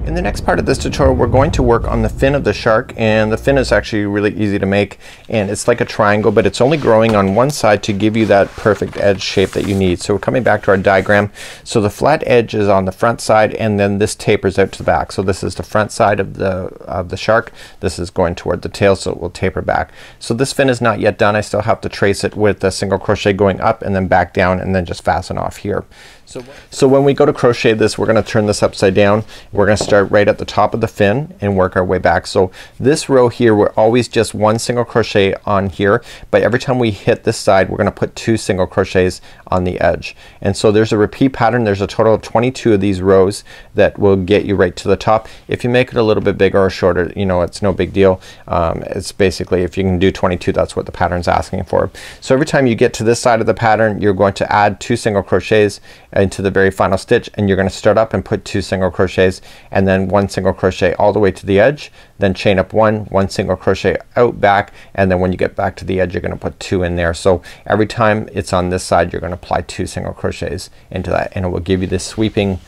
In the next part of this tutorial we're going to work on the fin of the shark and the fin is actually really easy to make and it's like a triangle but it's only growing on one side to give you that perfect edge shape that you need. So we're coming back to our diagram. So the flat edge is on the front side and then this tapers out to the back. So this is the front side of the of the shark. This is going toward the tail so it will taper back. So this fin is not yet done. I still have to trace it with a single crochet going up and then back down and then just fasten off here. So, so when we go to crochet this we're gonna turn this upside down. We're gonna start right at the top of the fin and work our way back. So this row here we're always just one single crochet on here but every time we hit this side we're gonna put two single crochets on the edge. And so there's a repeat pattern. There's a total of 22 of these rows that will get you right to the top. If you make it a little bit bigger or shorter you know it's no big deal. Um, it's basically if you can do 22 that's what the pattern's asking for. So every time you get to this side of the pattern you're going to add two single crochets into the very final stitch and you're gonna start up and put two single crochets and then one single crochet all the way to the edge then chain up one one single crochet out back and then when you get back to the edge you're gonna put two in there so every time it's on this side you're gonna apply two single crochets into that and it will give you this sweeping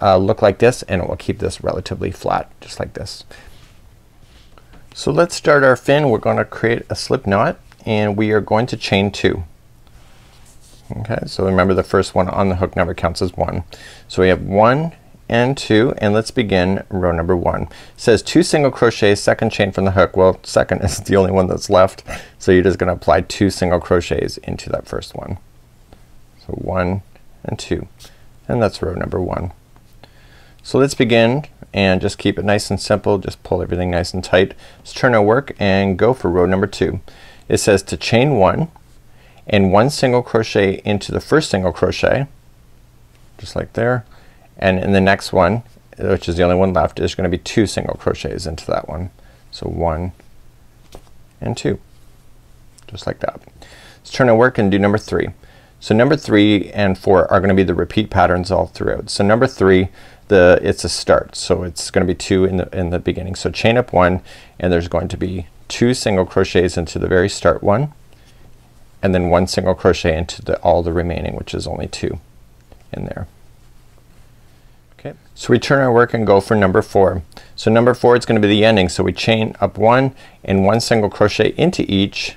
uh, look like this and it will keep this relatively flat just like this. So let's start our fin. We're going to create a slip knot and we are going to chain two. Okay, so remember the first one on the hook never counts as one. So we have one and two and let's begin row number one. It says two single crochets second chain from the hook. Well second is the only one that's left so you're just gonna apply two single crochets into that first one. So one and two and that's row number one. So let's begin and just keep it nice and simple. Just pull everything nice and tight. Let's turn our work and go for row number two. It says to chain one and one single crochet into the first single crochet just like there and in the next one which is the only one left is going to be two single crochets into that one. So one and two just like that. Let's turn our work and do number three. So number three and four are gonna be the repeat patterns all throughout. So number three the it's a start so it's gonna be two in the in the beginning. So chain up one and there's going to be two single crochets into the very start one and then one single crochet into the all the remaining which is only two in there. Okay. So we turn our work and go for number four. So number four is gonna be the ending. So we chain up one and one single crochet into each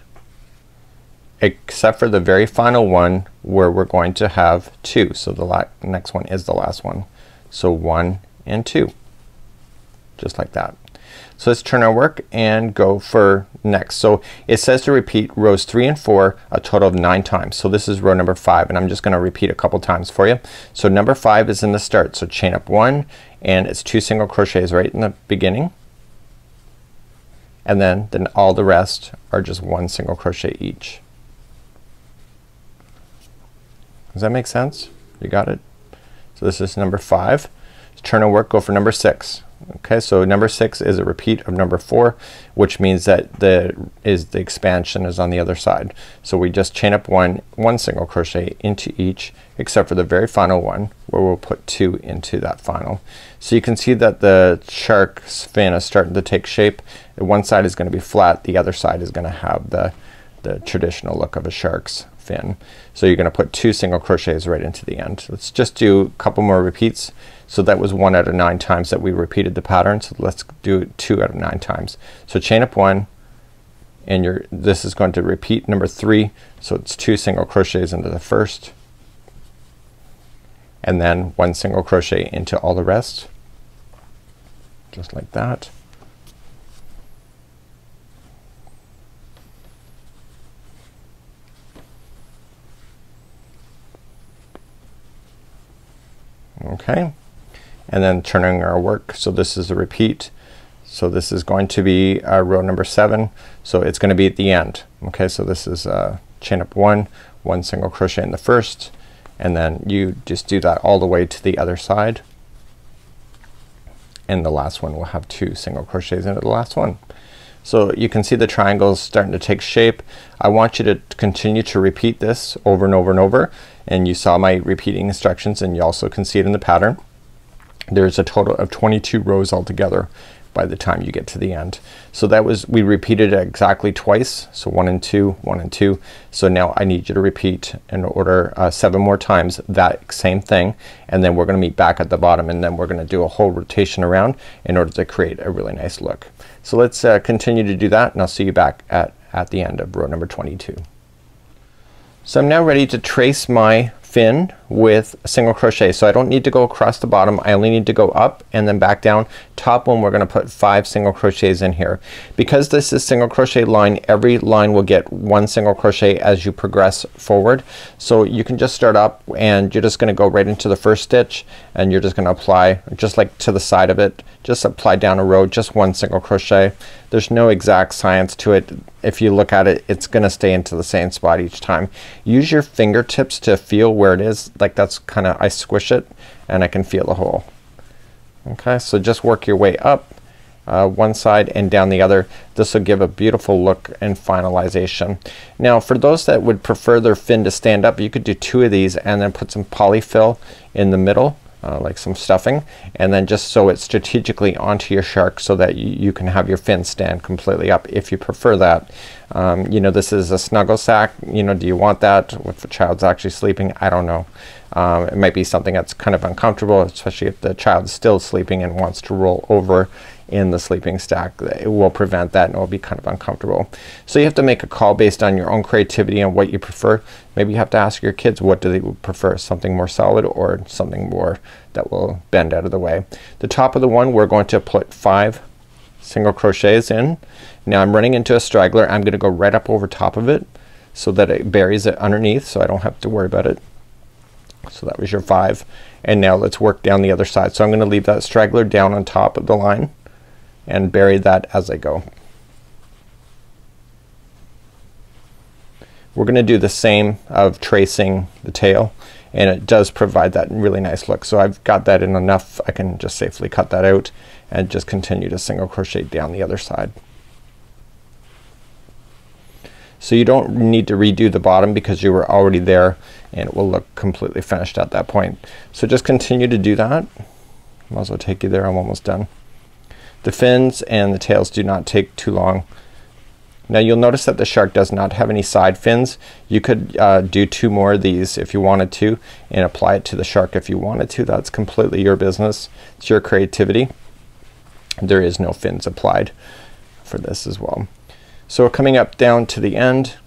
except for the very final one where we're going to have two. So the next one is the last one. So one and two just like that. So let's turn our work and go for next. So it says to repeat rows three and four a total of nine times. So this is row number five and I'm just gonna repeat a couple times for you. So number five is in the start. So chain up one and it's two single crochets right in the beginning and then then all the rest are just one single crochet each. Does that make sense? You got it? So this is number five. Turn our work, go for number six. Okay, so number six is a repeat of number four, which means that the is the expansion is on the other side. So we just chain up one one single crochet into each except for the very final one where we'll put two into that final. So you can see that the shark's fin is starting to take shape. One side is gonna be flat, the other side is gonna have the the traditional look of a shark's fin. So you're gonna put two single crochets right into the end. Let's just do a couple more repeats. So that was one out of nine times that we repeated the pattern. So let's do it two out of nine times. So chain up one and you're this is going to repeat number three. So it's two single crochets into the first and then one single crochet into all the rest just like that. okay and then turning our work. So this is a repeat. So this is going to be uh, row number seven. So it's gonna be at the end. Okay so this is uh, chain up one one single crochet in the first and then you just do that all the way to the other side. And the last one will have two single crochets into the last one. So you can see the triangles starting to take shape. I want you to continue to repeat this over and over and over. And you saw my repeating instructions and you also can see it in the pattern. There's a total of 22 rows altogether by the time you get to the end. So that was we repeated it exactly twice. So one and two, one and two. So now I need you to repeat in order uh, seven more times that same thing and then we're gonna meet back at the bottom and then we're gonna do a whole rotation around in order to create a really nice look. So let's uh, continue to do that and I'll see you back at, at the end of row number 22. So I'm now ready to trace my fin with a single crochet. So I don't need to go across the bottom. I only need to go up and then back down. Top one we're gonna put five single crochets in here. Because this is single crochet line every line will get one single crochet as you progress forward. So you can just start up and you're just gonna go right into the first stitch and you're just gonna apply just like to the side of it. Just apply down a row just one single crochet. There's no exact science to it. If you look at it it's gonna stay into the same spot each time. Use your fingertips to feel where it is. Like that's kinda I squish it and I can feel the hole. Okay, so just work your way up uh, one side and down the other. This will give a beautiful look and finalization. Now for those that would prefer their fin to stand up you could do two of these and then put some polyfill in the middle uh, like some stuffing and then just sew it strategically onto your shark so that you, can have your fin stand completely up if you prefer that. Um, you know this is a snuggle sack you know do you want that if the child's actually sleeping I don't know. Um, it might be something that's kind of uncomfortable especially if the child's still sleeping and wants to roll over in the sleeping stack. It will prevent that and it will be kind of uncomfortable. So you have to make a call based on your own creativity and what you prefer. Maybe you have to ask your kids what do they prefer something more solid or something more that will bend out of the way. The top of the one we're going to put five single crochets in. Now I'm running into a straggler. I'm gonna go right up over top of it so that it buries it underneath so I don't have to worry about it. So that was your five and now let's work down the other side. So I'm gonna leave that straggler down on top of the line and bury that as I go. we're gonna do the same of tracing the tail and it does provide that really nice look. So I've got that in enough I can just safely cut that out and just continue to single crochet down the other side. So you don't need to redo the bottom because you were already there and it will look completely finished at that point. So just continue to do that. Might as well take you there. I'm almost done. The fins and the tails do not take too long. Now you'll notice that the shark does not have any side fins. You could uh, do two more of these if you wanted to and apply it to the shark if you wanted to. That's completely your business. It's your creativity. There is no fins applied for this as well. So we're coming up down to the end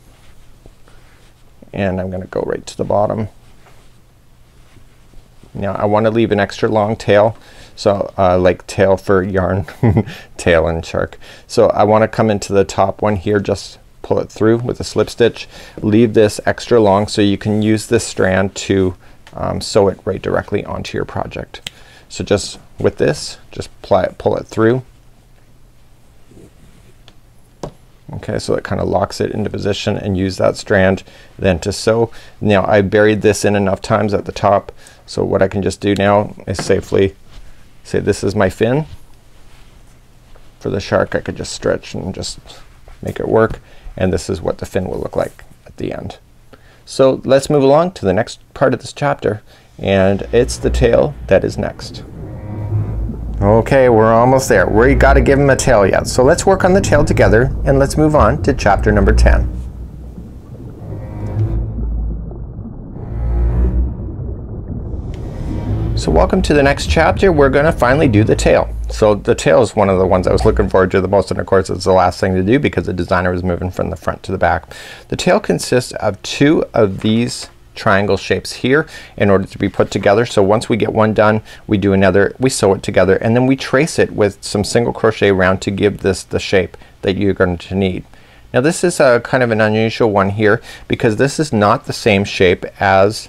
and I'm gonna go right to the bottom. Now I want to leave an extra long tail so uh, like tail for yarn tail and shark. So I want to come into the top one here just pull it through with a slip stitch. Leave this extra long so you can use this strand to um, sew it right directly onto your project. So just with this just it, pull it through Okay, so it kind of locks it into position and use that strand then to sew. Now I buried this in enough times at the top so what I can just do now is safely say this is my fin. For the shark I could just stretch and just make it work and this is what the fin will look like at the end. So let's move along to the next part of this chapter and it's the tail that is next. Okay, we're almost there. We got to give him a tail yet. So let's work on the tail together and let's move on to chapter number 10. So welcome to the next chapter. We're going to finally do the tail. So the tail is one of the ones I was looking forward to the most and of course it's the last thing to do because the designer was moving from the front to the back. The tail consists of two of these triangle shapes here in order to be put together. So once we get one done we do another, we sew it together and then we trace it with some single crochet around to give this the shape that you're going to need. Now this is a kind of an unusual one here because this is not the same shape as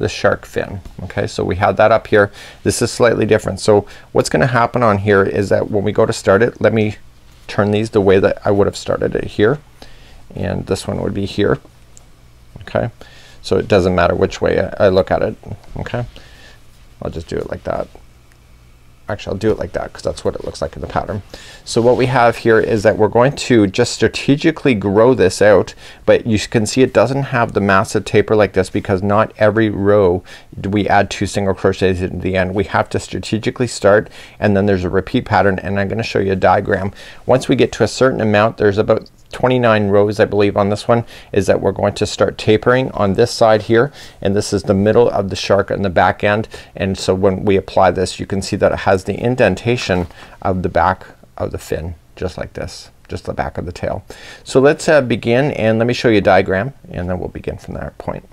the shark fin. Okay, so we have that up here. This is slightly different. So what's gonna happen on here is that when we go to start it, let me turn these the way that I would have started it here. And this one would be here. Okay. So it doesn't matter which way I, I look at it. Okay. I'll just do it like that. Actually I'll do it like that because that's what it looks like in the pattern. So what we have here is that we're going to just strategically grow this out but you can see it doesn't have the massive taper like this because not every row do we add two single crochets in the end. We have to strategically start and then there's a repeat pattern and I'm gonna show you a diagram. Once we get to a certain amount there's about 29 rows I believe on this one is that we're going to start tapering on this side here and this is the middle of the shark and the back end and so when we apply this you can see that it has the indentation of the back of the fin just like this just the back of the tail. So let's uh, begin and let me show you a diagram and then we'll begin from that point.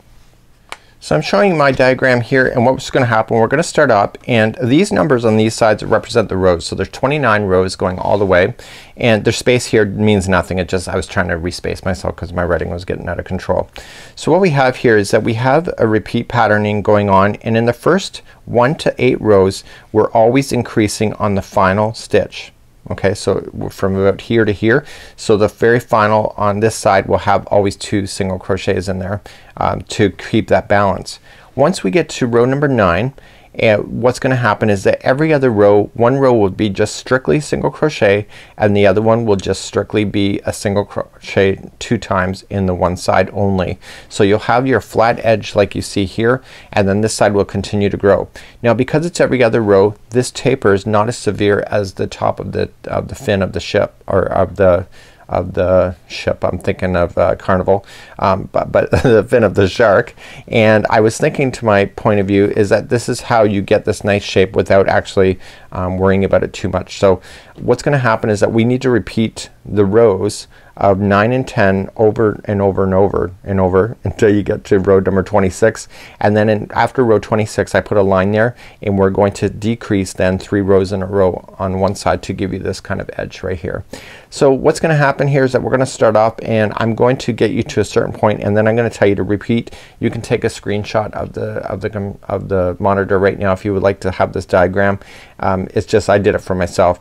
So I'm showing my diagram here and what's going to happen we're going to start up and these numbers on these sides represent the rows. So there's 29 rows going all the way and the space here means nothing. It just I was trying to respace myself because my writing was getting out of control. So what we have here is that we have a repeat patterning going on and in the first one to eight rows we're always increasing on the final stitch okay so from about here to here. So the very final on this side will have always two single crochets in there um, to keep that balance. Once we get to row number nine and what's gonna happen is that every other row one row will be just strictly single crochet and the other one will just strictly be a single crochet two times in the one side only. So you'll have your flat edge like you see here and then this side will continue to grow. Now because it's every other row this taper is not as severe as the top of the of the fin of the ship or of the of the ship. I'm thinking of uh, Carnival, um, but, but the fin of the shark. And I was thinking to my point of view is that this is how you get this nice shape without actually um, worrying about it too much. So what's gonna happen is that we need to repeat the rows of 9 and 10 over and over and over and over until you get to row number 26 and then in, after row 26 I put a line there and we're going to decrease then three rows in a row on one side to give you this kind of edge right here. So what's gonna happen here is that we're gonna start off and I'm going to get you to a certain point and then I'm gonna tell you to repeat. You can take a screenshot of the of the of the monitor right now if you would like to have this diagram. Um, it's just I did it for myself.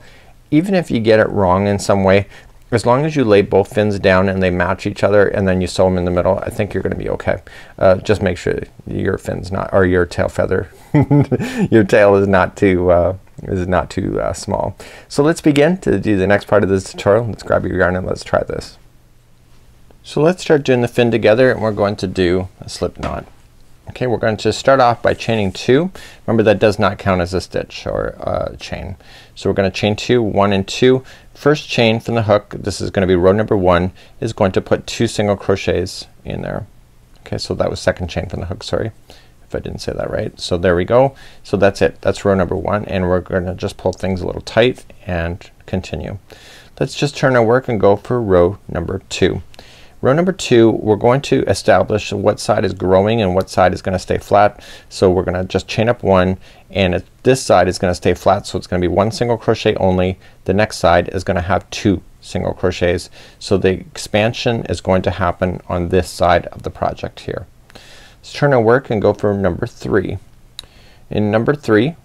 Even if you get it wrong in some way as long as you lay both fins down and they match each other and then you sew them in the middle I think you're gonna be okay. Uh, just make sure your fins not or your tail feather your tail is not too uh, is not too uh, small. So let's begin to do the next part of this tutorial. Let's grab your yarn and let's try this. So let's start doing the fin together and we're going to do a slip knot. Okay, we're going to start off by chaining two. Remember that does not count as a stitch or a chain. So we're gonna chain two, one and two. First chain from the hook, this is gonna be row number one, is going to put two single crochets in there. Okay, so that was second chain from the hook, sorry if I didn't say that right. So there we go. So that's it. That's row number one and we're gonna just pull things a little tight and continue. Let's just turn our work and go for row number two. Row number two we're going to establish what side is growing and what side is gonna stay flat. So we're gonna just chain up one and this side is gonna stay flat so it's gonna be one single crochet only. The next side is gonna have two single crochets. So the expansion is going to happen on this side of the project here. Let's turn our work and go for number three. In number three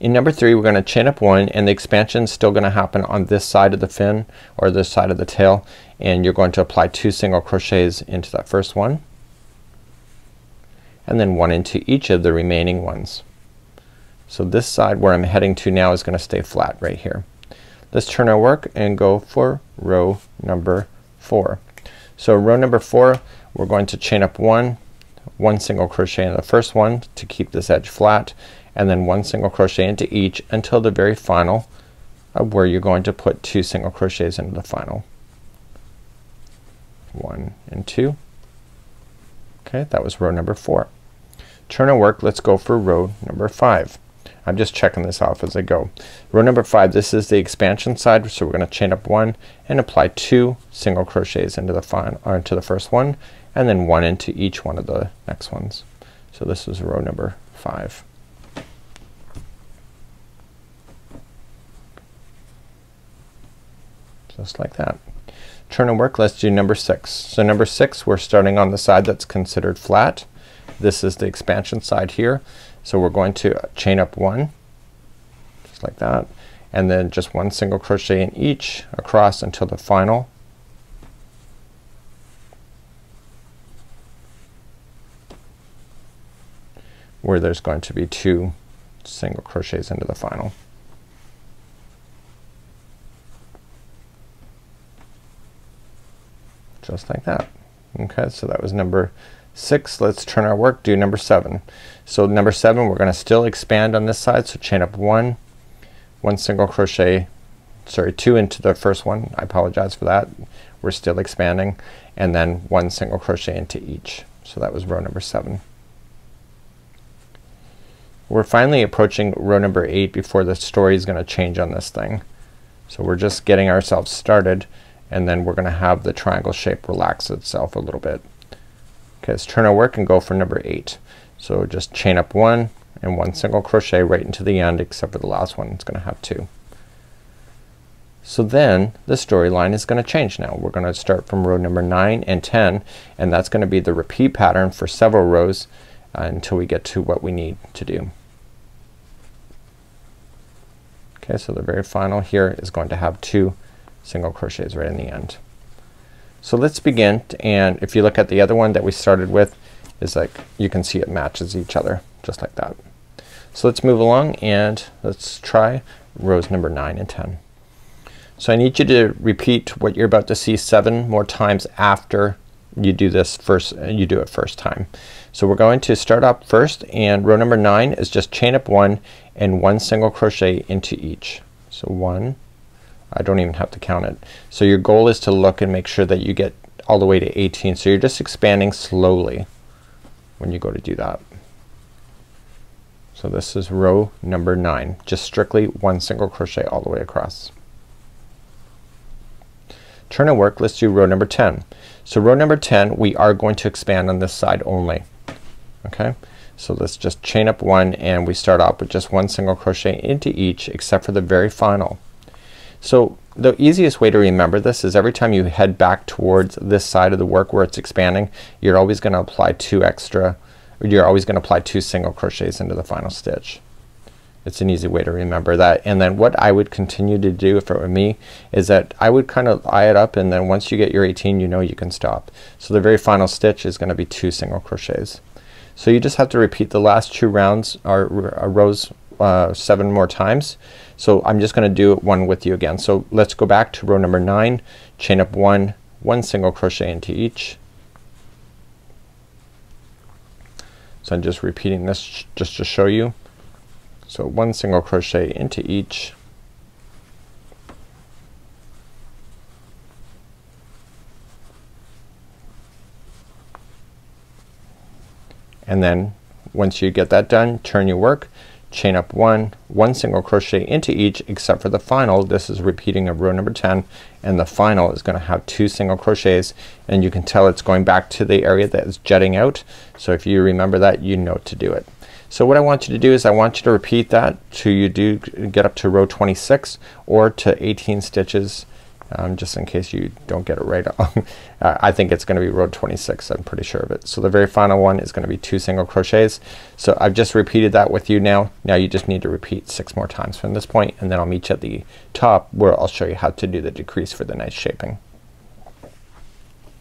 In number three we're gonna chain up one and the expansion is still gonna happen on this side of the fin or this side of the tail and you're going to apply two single crochets into that first one and then one into each of the remaining ones. So this side where I'm heading to now is gonna stay flat right here. Let's turn our work and go for row number four. So row number four we're going to chain up one, one single crochet in the first one to keep this edge flat and then one single crochet into each until the very final of where you're going to put two single crochets into the final. One and two. Okay, that was row number four. Turn our work, let's go for row number five. I'm just checking this off as I go. Row number five, this is the expansion side, so we're gonna chain up one and apply two single crochets into the final or uh, into the first one and then one into each one of the next ones. So this is row number five. Just like that. Turn and work, let's do number six. So number six we're starting on the side that's considered flat. This is the expansion side here. So we're going to chain up one just like that and then just one single crochet in each across until the final where there's going to be two single crochets into the final. Just like that. Okay, so that was number six. Let's turn our work, do number seven. So number seven we're gonna still expand on this side. So chain up one, one single crochet, sorry two into the first one. I apologize for that. We're still expanding and then one single crochet into each. So that was row number seven. We're finally approaching row number eight before the story is gonna change on this thing. So we're just getting ourselves started and then we're gonna have the triangle shape relax itself a little bit. Okay, let's turn our work and go for number eight. So just chain up one and one single crochet right into the end except for the last one it's gonna have two. So then the storyline is gonna change now. We're gonna start from row number nine and ten and that's gonna be the repeat pattern for several rows uh, until we get to what we need to do. Okay, so the very final here is going to have two single crochets right in the end. So let's begin and if you look at the other one that we started with is like you can see it matches each other just like that. So let's move along and let's try rows number nine and ten. So I need you to repeat what you're about to see seven more times after you do this first you do it first time. So we're going to start up first and row number nine is just chain up one and one single crochet into each. So one I don't even have to count it. So your goal is to look and make sure that you get all the way to 18. So you're just expanding slowly when you go to do that. So this is row number nine. Just strictly one single crochet all the way across. Turn and work. Let's do row number 10. So row number 10 we are going to expand on this side only. Okay. So let's just chain up one and we start off with just one single crochet into each except for the very final. So the easiest way to remember this is every time you head back towards this side of the work where it's expanding you're always gonna apply two extra you're always gonna apply two single crochets into the final stitch. It's an easy way to remember that. And then what I would continue to do if it were me is that I would kind of eye it up and then once you get your 18 you know you can stop. So the very final stitch is gonna be two single crochets. So you just have to repeat the last two rounds or rows uh, seven more times. So I'm just gonna do one with you again. So let's go back to row number nine, chain up one, one single crochet into each. So I'm just repeating this just to show you. So one single crochet into each. And then once you get that done, turn your work chain up one, one single crochet into each except for the final. This is repeating of row number 10 and the final is gonna have two single crochets and you can tell it's going back to the area that is jutting out. So if you remember that you know to do it. So what I want you to do is I want you to repeat that till you do get up to row 26 or to 18 stitches um, just in case you don't get it right. I think it's gonna be row 26. I'm pretty sure of it. So the very final one is gonna be two single crochets. So I've just repeated that with you now. Now you just need to repeat six more times from this point and then I'll meet you at the top where I'll show you how to do the decrease for the nice shaping.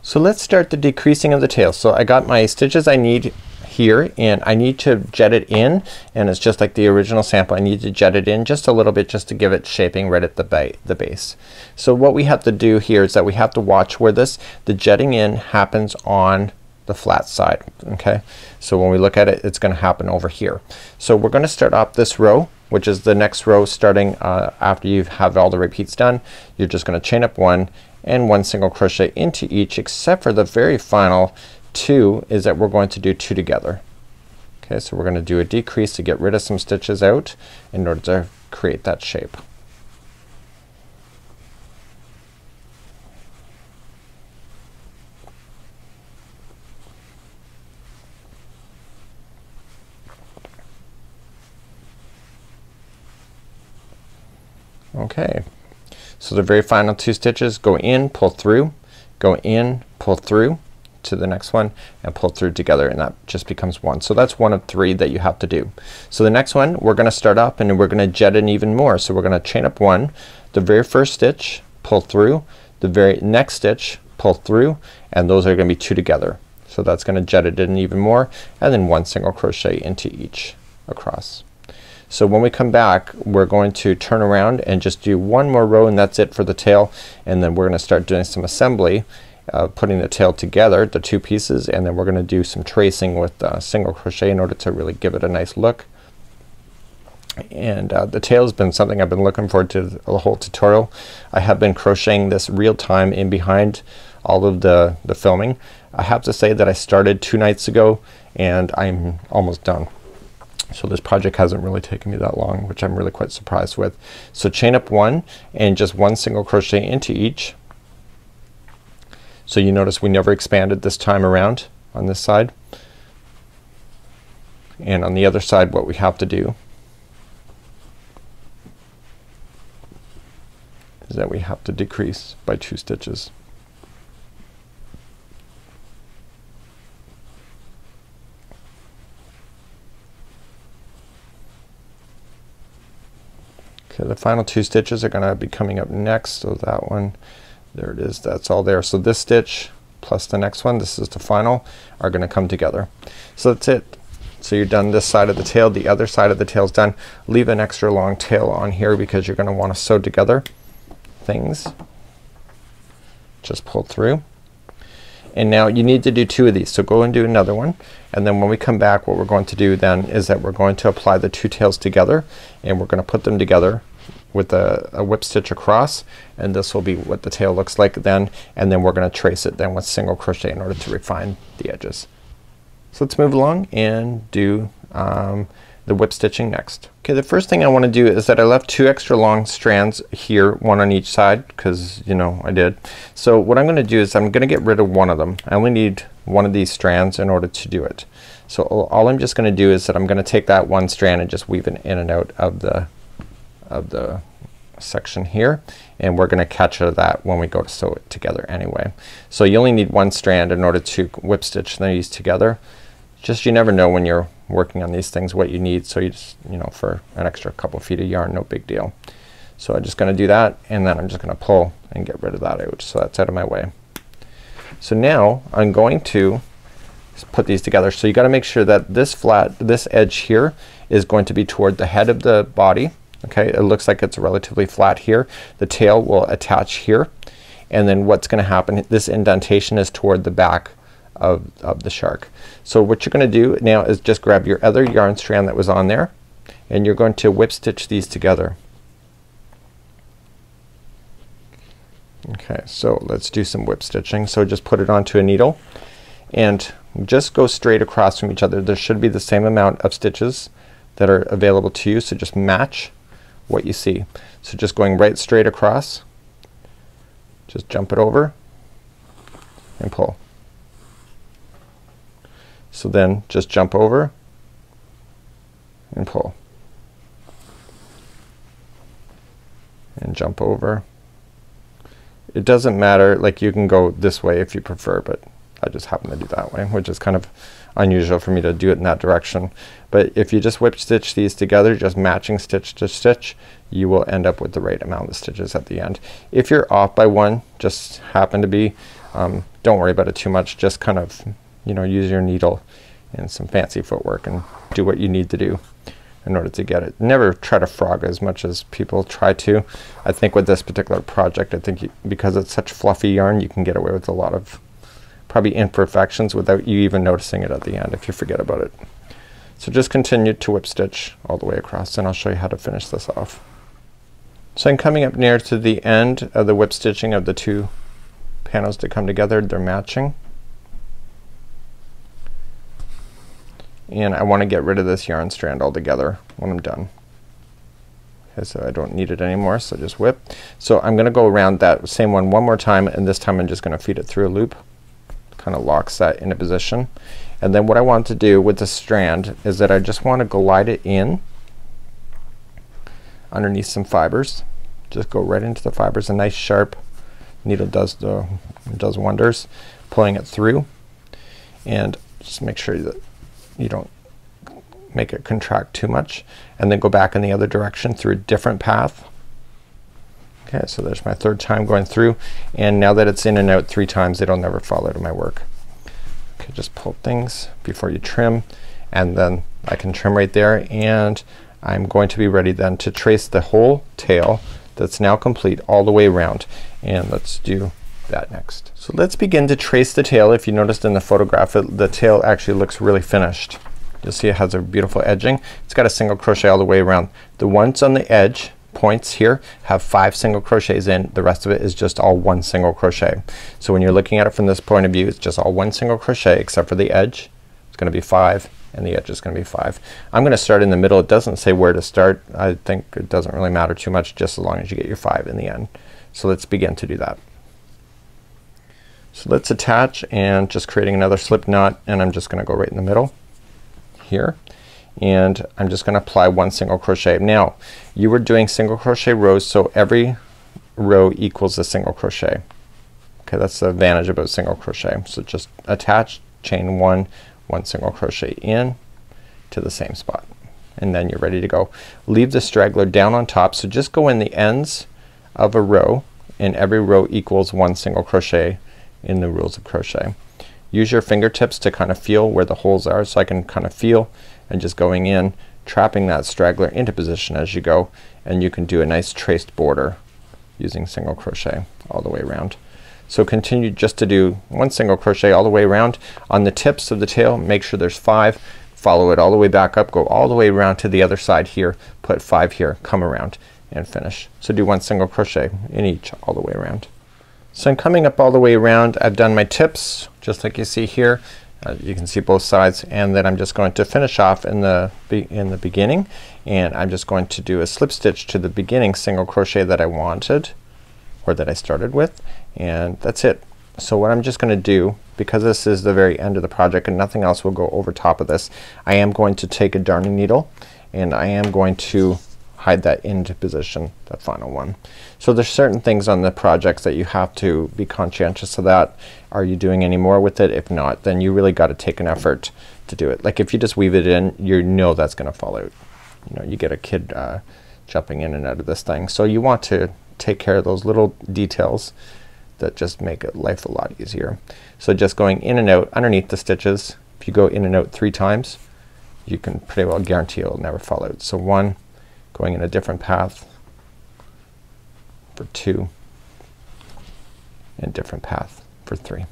So let's start the decreasing of the tail. So I got my stitches I need here and I need to jet it in and it's just like the original sample. I need to jet it in just a little bit just to give it shaping right at the, ba the base. So what we have to do here is that we have to watch where this the jetting in happens on the flat side. Okay. So when we look at it it's gonna happen over here. So we're gonna start off this row which is the next row starting uh, after you have all the repeats done. You're just gonna chain up one and one single crochet into each except for the very final two is that we're going to do two together. Okay, so we're gonna do a decrease to get rid of some stitches out in order to create that shape. Okay, so the very final two stitches go in, pull through, go in, pull through, to the next one and pull through together and that just becomes one. So that's one of three that you have to do. So the next one we're gonna start up and we're gonna jet in even more. So we're gonna chain up one, the very first stitch, pull through, the very next stitch, pull through, and those are gonna be two together. So that's gonna jet it in even more and then one single crochet into each across. So when we come back we're going to turn around and just do one more row and that's it for the tail and then we're gonna start doing some assembly uh, putting the tail together the two pieces and then we're gonna do some tracing with uh, single crochet in order to really give it a nice look and uh, the tail has been something I've been looking forward to the whole tutorial. I have been crocheting this real time in behind all of the, the filming. I have to say that I started two nights ago and I'm almost done. So this project hasn't really taken me that long which I'm really quite surprised with. So chain up one and just one single crochet into each so you notice we never expanded this time around on this side. And on the other side what we have to do is that we have to decrease by two stitches. Okay, the final two stitches are gonna be coming up next. So that one there it is. That's all there. So this stitch plus the next one, this is the final, are gonna come together. So that's it. So you're done this side of the tail. The other side of the tail is done. Leave an extra long tail on here because you're gonna wanna sew together things. Just pull through. And now you need to do two of these. So go and do another one. And then when we come back what we're going to do then is that we're going to apply the two tails together and we're gonna put them together with a, a whip stitch across and this will be what the tail looks like then and then we're gonna trace it then with single crochet in order to refine the edges. So let's move along and do um, the whip stitching next. Okay the first thing I want to do is that I left two extra long strands here one on each side because you know I did. So what I'm gonna do is I'm gonna get rid of one of them. I only need one of these strands in order to do it. So all I'm just gonna do is that I'm gonna take that one strand and just weave it in and out of the of the section here and we're gonna catch that when we go to sew it together anyway. So you only need one strand in order to whip stitch these together. Just you never know when you're working on these things what you need so you just you know for an extra couple feet of yarn no big deal. So I'm just gonna do that and then I'm just gonna pull and get rid of that out so that's out of my way. So now I'm going to put these together. So you gotta make sure that this flat this edge here is going to be toward the head of the body. Okay, it looks like it's relatively flat here. The tail will attach here and then what's gonna happen this indentation is toward the back of, of the shark. So what you're gonna do now is just grab your other yarn strand that was on there and you're going to whip stitch these together. Okay, so let's do some whip stitching. So just put it onto a needle and just go straight across from each other. There should be the same amount of stitches that are available to you. So just match what you see. So just going right straight across. Just jump it over and pull. So then just jump over and pull. And jump over. It doesn't matter like you can go this way if you prefer but I just happen to do that way which is kind of unusual for me to do it in that direction. But if you just whip stitch these together just matching stitch to stitch you will end up with the right amount of stitches at the end. If you're off by one just happen to be um, don't worry about it too much just kind of you know use your needle and some fancy footwork and do what you need to do in order to get it. Never try to frog as much as people try to. I think with this particular project I think you, because it's such fluffy yarn you can get away with a lot of probably imperfections without you even noticing it at the end if you forget about it. So just continue to whip stitch all the way across and I'll show you how to finish this off. So I'm coming up near to the end of the whip stitching of the two panels to come together. They're matching. And I want to get rid of this yarn strand altogether when I'm done. Okay, so I don't need it anymore so just whip. So I'm gonna go around that same one one more time and this time I'm just gonna feed it through a loop. Kinda locks that into position. And then what I want to do with the strand is that I just want to glide it in underneath some fibers. Just go right into the fibers. A nice sharp needle does the does wonders pulling it through and just make sure that you don't make it contract too much and then go back in the other direction through a different path. Okay, so there's my third time going through and now that it's in and out three times it'll never fall out of my work. Okay, just pull things before you trim and then I can trim right there and I'm going to be ready then to trace the whole tail that's now complete all the way around and let's do that next. So let's begin to trace the tail. If you noticed in the photograph it, the tail actually looks really finished. You'll see it has a beautiful edging. It's got a single crochet all the way around. The ones on the edge points here have five single crochets in. The rest of it is just all one single crochet. So when you're looking at it from this point of view it's just all one single crochet except for the edge. It's gonna be five and the edge is gonna be five. I'm gonna start in the middle. It doesn't say where to start. I think it doesn't really matter too much just as long as you get your five in the end. So let's begin to do that. So let's attach and just creating another slip knot and I'm just gonna go right in the middle here and I'm just gonna apply one single crochet. Now you were doing single crochet rows so every row equals a single crochet. Okay, that's the advantage about single crochet. So just attach, chain one, one single crochet in to the same spot and then you're ready to go. Leave the straggler down on top. So just go in the ends of a row and every row equals one single crochet in the rules of crochet. Use your fingertips to kind of feel where the holes are so I can kind of feel and just going in trapping that straggler into position as you go and you can do a nice traced border using single crochet all the way around. So continue just to do one single crochet all the way around. On the tips of the tail make sure there's five. Follow it all the way back up. Go all the way around to the other side here. Put five here. Come around and finish. So do one single crochet in each all the way around. So I'm coming up all the way around. I've done my tips just like you see here. Uh, you can see both sides and then I'm just going to finish off in the in the beginning and I'm just going to do a slip stitch to the beginning single crochet that I wanted or that I started with and that's it. So what I'm just gonna do because this is the very end of the project and nothing else will go over top of this I am going to take a darning needle and I am going to hide that into position, that final one. So there's certain things on the projects that you have to be conscientious of that. Are you doing any more with it? If not, then you really got to take an effort to do it. Like if you just weave it in, you know that's gonna fall out. You know, you get a kid uh, jumping in and out of this thing. So you want to take care of those little details that just make life a lot easier. So just going in and out underneath the stitches, if you go in and out three times, you can pretty well guarantee it will never fall out. So one, going in a different path for two, and different path for three.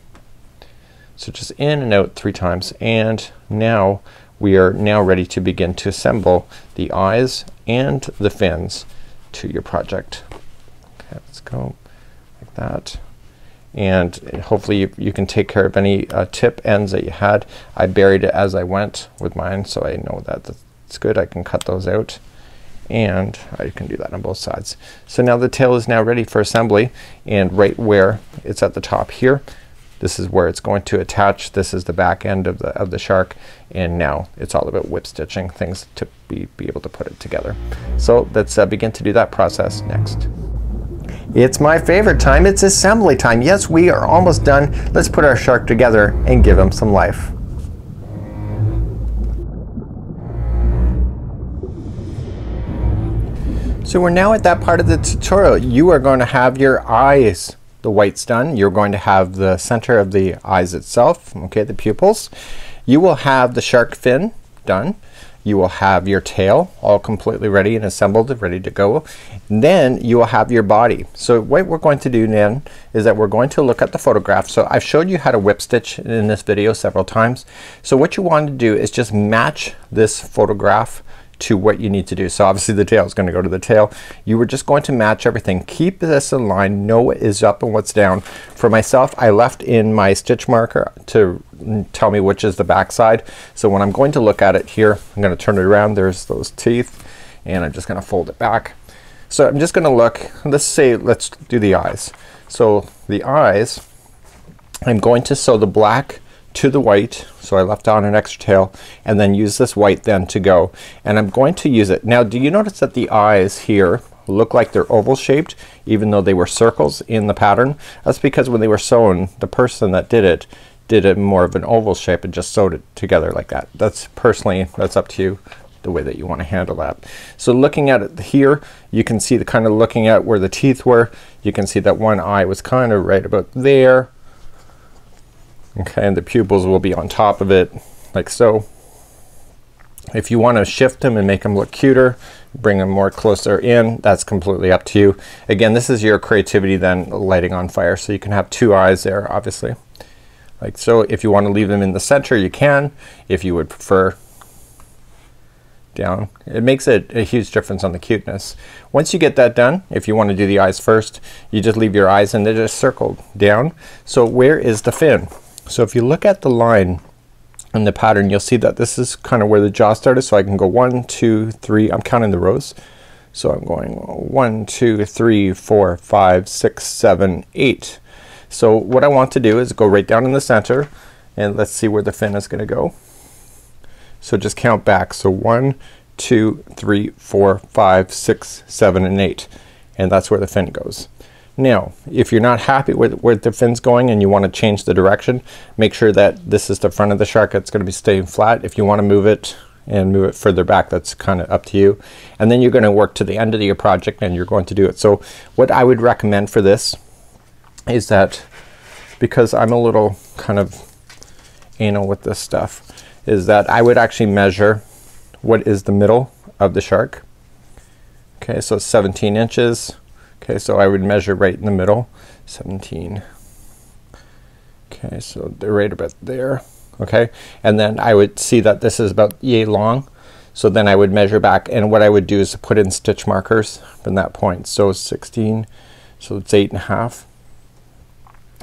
So just in and out three times and now we are now ready to begin to assemble the eyes and the fins to your project. Okay, let's go like that. And hopefully you, you can take care of any uh, tip ends that you had. I buried it as I went with mine so I know that that's good. I can cut those out and I can do that on both sides. So now the tail is now ready for assembly and right where it's at the top here this is where it's going to attach. This is the back end of the of the shark and now it's all about whip stitching things to be, be able to put it together. So let's uh, begin to do that process next. It's my favorite time. It's assembly time. Yes, we are almost done. Let's put our shark together and give him some life. So we're now at that part of the tutorial. You are going to have your eyes the whites done. You're going to have the center of the eyes itself, okay, the pupils. You will have the shark fin done. You will have your tail all completely ready and assembled, ready to go. And then you will have your body. So what we're going to do then is that we're going to look at the photograph. So I've showed you how to whip stitch in this video several times. So what you want to do is just match this photograph to what you need to do. So obviously the tail is going to go to the tail. You were just going to match everything. Keep this in line. Know what is up and what's down. For myself I left in my stitch marker to tell me which is the back side. So when I'm going to look at it here I'm going to turn it around. There's those teeth and I'm just going to fold it back. So I'm just going to look let's say let's do the eyes. So the eyes I'm going to sew the black to the white so I left on an extra tail and then use this white then to go. And I'm going to use it. Now do you notice that the eyes here look like they're oval shaped even though they were circles in the pattern? That's because when they were sewn the person that did it did it more of an oval shape and just sewed it together like that. That's personally that's up to you the way that you want to handle that. So looking at it here you can see the kind of looking at where the teeth were. You can see that one eye was kind of right about there okay and the pupils will be on top of it like so. If you want to shift them and make them look cuter bring them more closer in that's completely up to you. Again this is your creativity then lighting on fire so you can have two eyes there obviously. Like so if you want to leave them in the center you can if you would prefer. Down. It makes a, a huge difference on the cuteness. Once you get that done if you want to do the eyes first you just leave your eyes and they're just circled down. So where is the fin so if you look at the line in the pattern you'll see that this is kind of where the jaw started. So I can go one two three. I'm counting the rows. So I'm going one two three four five six seven eight. So what I want to do is go right down in the center and let's see where the fin is gonna go. So just count back. So one two three four five six seven and eight. And that's where the fin goes now if you're not happy with where the fin's going and you want to change the direction make sure that this is the front of the shark that's going to be staying flat. If you want to move it and move it further back that's kind of up to you. And then you're going to work to the end of your project and you're going to do it. So what I would recommend for this is that because I'm a little kind of anal with this stuff is that I would actually measure what is the middle of the shark. Okay, so 17 inches Okay, so I would measure right in the middle, 17. Okay, so they're right about there. Okay, and then I would see that this is about yay long. So then I would measure back and what I would do is put in stitch markers from that point. So 16, so it's eight and a half.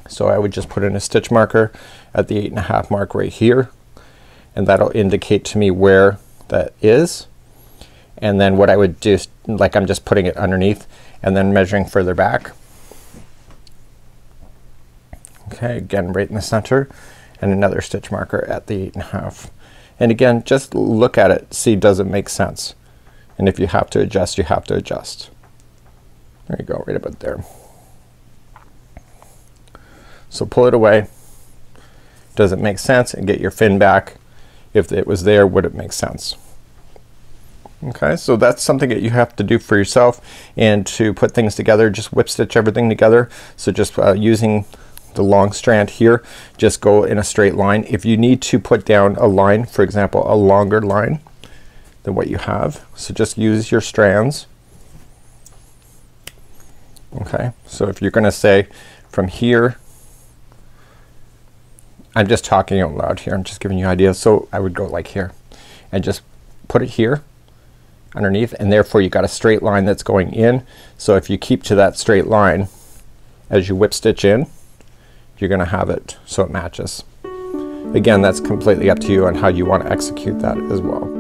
So I would just put in a stitch marker at the eight and a half mark right here and that'll indicate to me where that is. And then what I would do, like I'm just putting it underneath, and then measuring further back. Okay, again right in the center and another stitch marker at the eight and a half. And again just look at it, see does it make sense and if you have to adjust you have to adjust. There you go right about there. So pull it away. Does it make sense? And get your fin back. If it was there would it make sense? Okay, so that's something that you have to do for yourself and to put things together just whip stitch everything together. So just uh, using the long strand here just go in a straight line. If you need to put down a line for example a longer line than what you have so just use your strands. Okay, so if you're gonna say from here I'm just talking out loud here. I'm just giving you ideas. So I would go like here and just put it here underneath and therefore you got a straight line that's going in. So if you keep to that straight line as you whip stitch in you're gonna have it so it matches. Again that's completely up to you on how you want to execute that as well.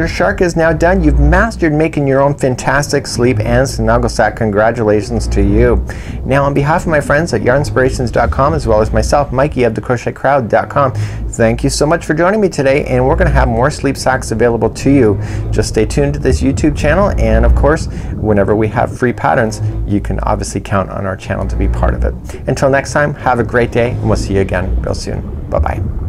Your shark is now done. You've mastered making your own Fin-tastic sleep and snuggle sack. Congratulations to you. Now on behalf of my friends at yarnspirations.com as well as myself, Mikey of thecrochetcrowd.com, thank you so much for joining me today and we're going to have more sleep sacks available to you. Just stay tuned to this YouTube channel and of course whenever we have free patterns you can obviously count on our channel to be part of it. Until next time, have a great day and we'll see you again real soon. Bye-bye.